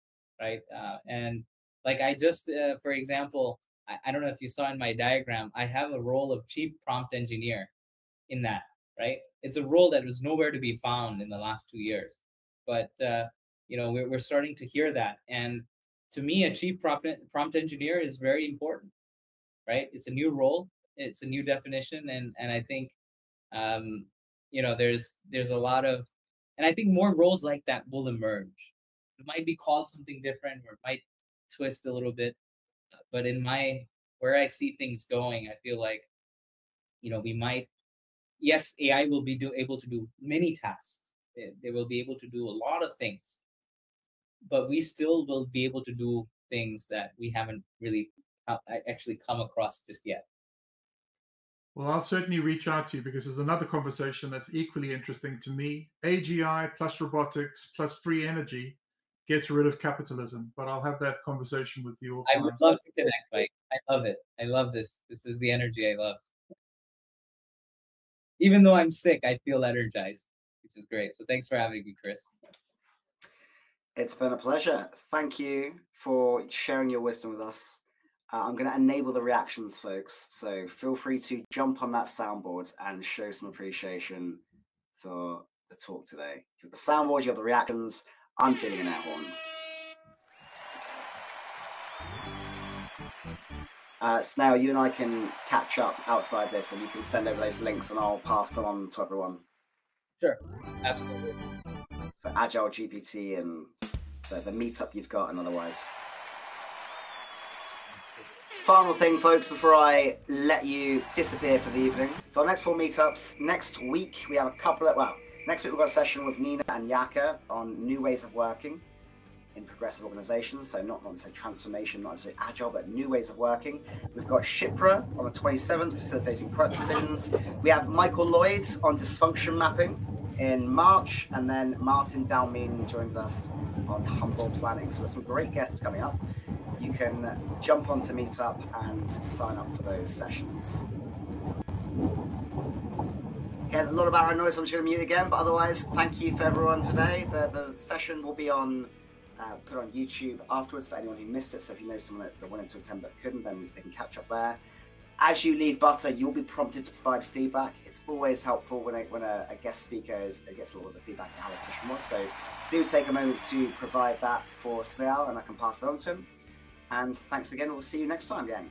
right? Uh, and like I just, uh, for example, I, I don't know if you saw in my diagram, I have a role of chief prompt engineer in that, right? it's a role that was nowhere to be found in the last two years. But uh, you know, we're, we're starting to hear that, and to me, a chief prompt prompt engineer is very important, right? It's a new role, it's a new definition, and and I think, um, you know, there's there's a lot of, and I think more roles like that will emerge. It might be called something different, or it might twist a little bit, but in my where I see things going, I feel like, you know, we might yes, AI will be do, able to do many tasks. They, they will be able to do a lot of things, but we still will be able to do things that we haven't really actually come across just yet. Well, I'll certainly reach out to you because there's another conversation that's equally interesting to me. AGI plus robotics plus free energy gets rid of capitalism. But I'll have that conversation with you. I would love to connect, Mike. I love it. I love this. This is the energy I love even though I'm sick, I feel energized, which is great. So thanks for having me, Chris. It's been a pleasure. Thank you for sharing your wisdom with us. Uh, I'm going to enable the reactions, folks. So feel free to jump on that soundboard and show some appreciation for the talk today. You have got the soundboard, you have got the reactions. I'm feeling an air horn. Uh, Snehal, you and I can catch up outside this, and you can send over those links, and I'll pass them on to everyone. Sure, absolutely. So Agile GPT and the, the meetup you've got, and otherwise. Final thing, folks, before I let you disappear for the evening. So our next four meetups next week. We have a couple of well, next week we've got a session with Nina and Yaka on new ways of working in progressive organizations. So not, necessarily transformation, not necessarily agile, but new ways of working. We've got Shipra on the 27th, facilitating product decisions. We have Michael Lloyd on dysfunction mapping in March, and then Martin Dalmijn joins us on humble planning. So there's some great guests coming up. You can jump onto Meetup and sign up for those sessions. Again, a lot of background noise, I'm just going to mute again, but otherwise, thank you for everyone today. The, the session will be on uh, put on YouTube afterwards for anyone who missed it. So if you know someone that, that wanted to attend but couldn't, then they can catch up there. As you leave Butter, you'll be prompted to provide feedback. It's always helpful when, a, when a, a guest speaker is, gets a lot of the feedback the session was. So do take a moment to provide that for Snehal, and I can pass that on to him. And thanks again. We'll see you next time, gang.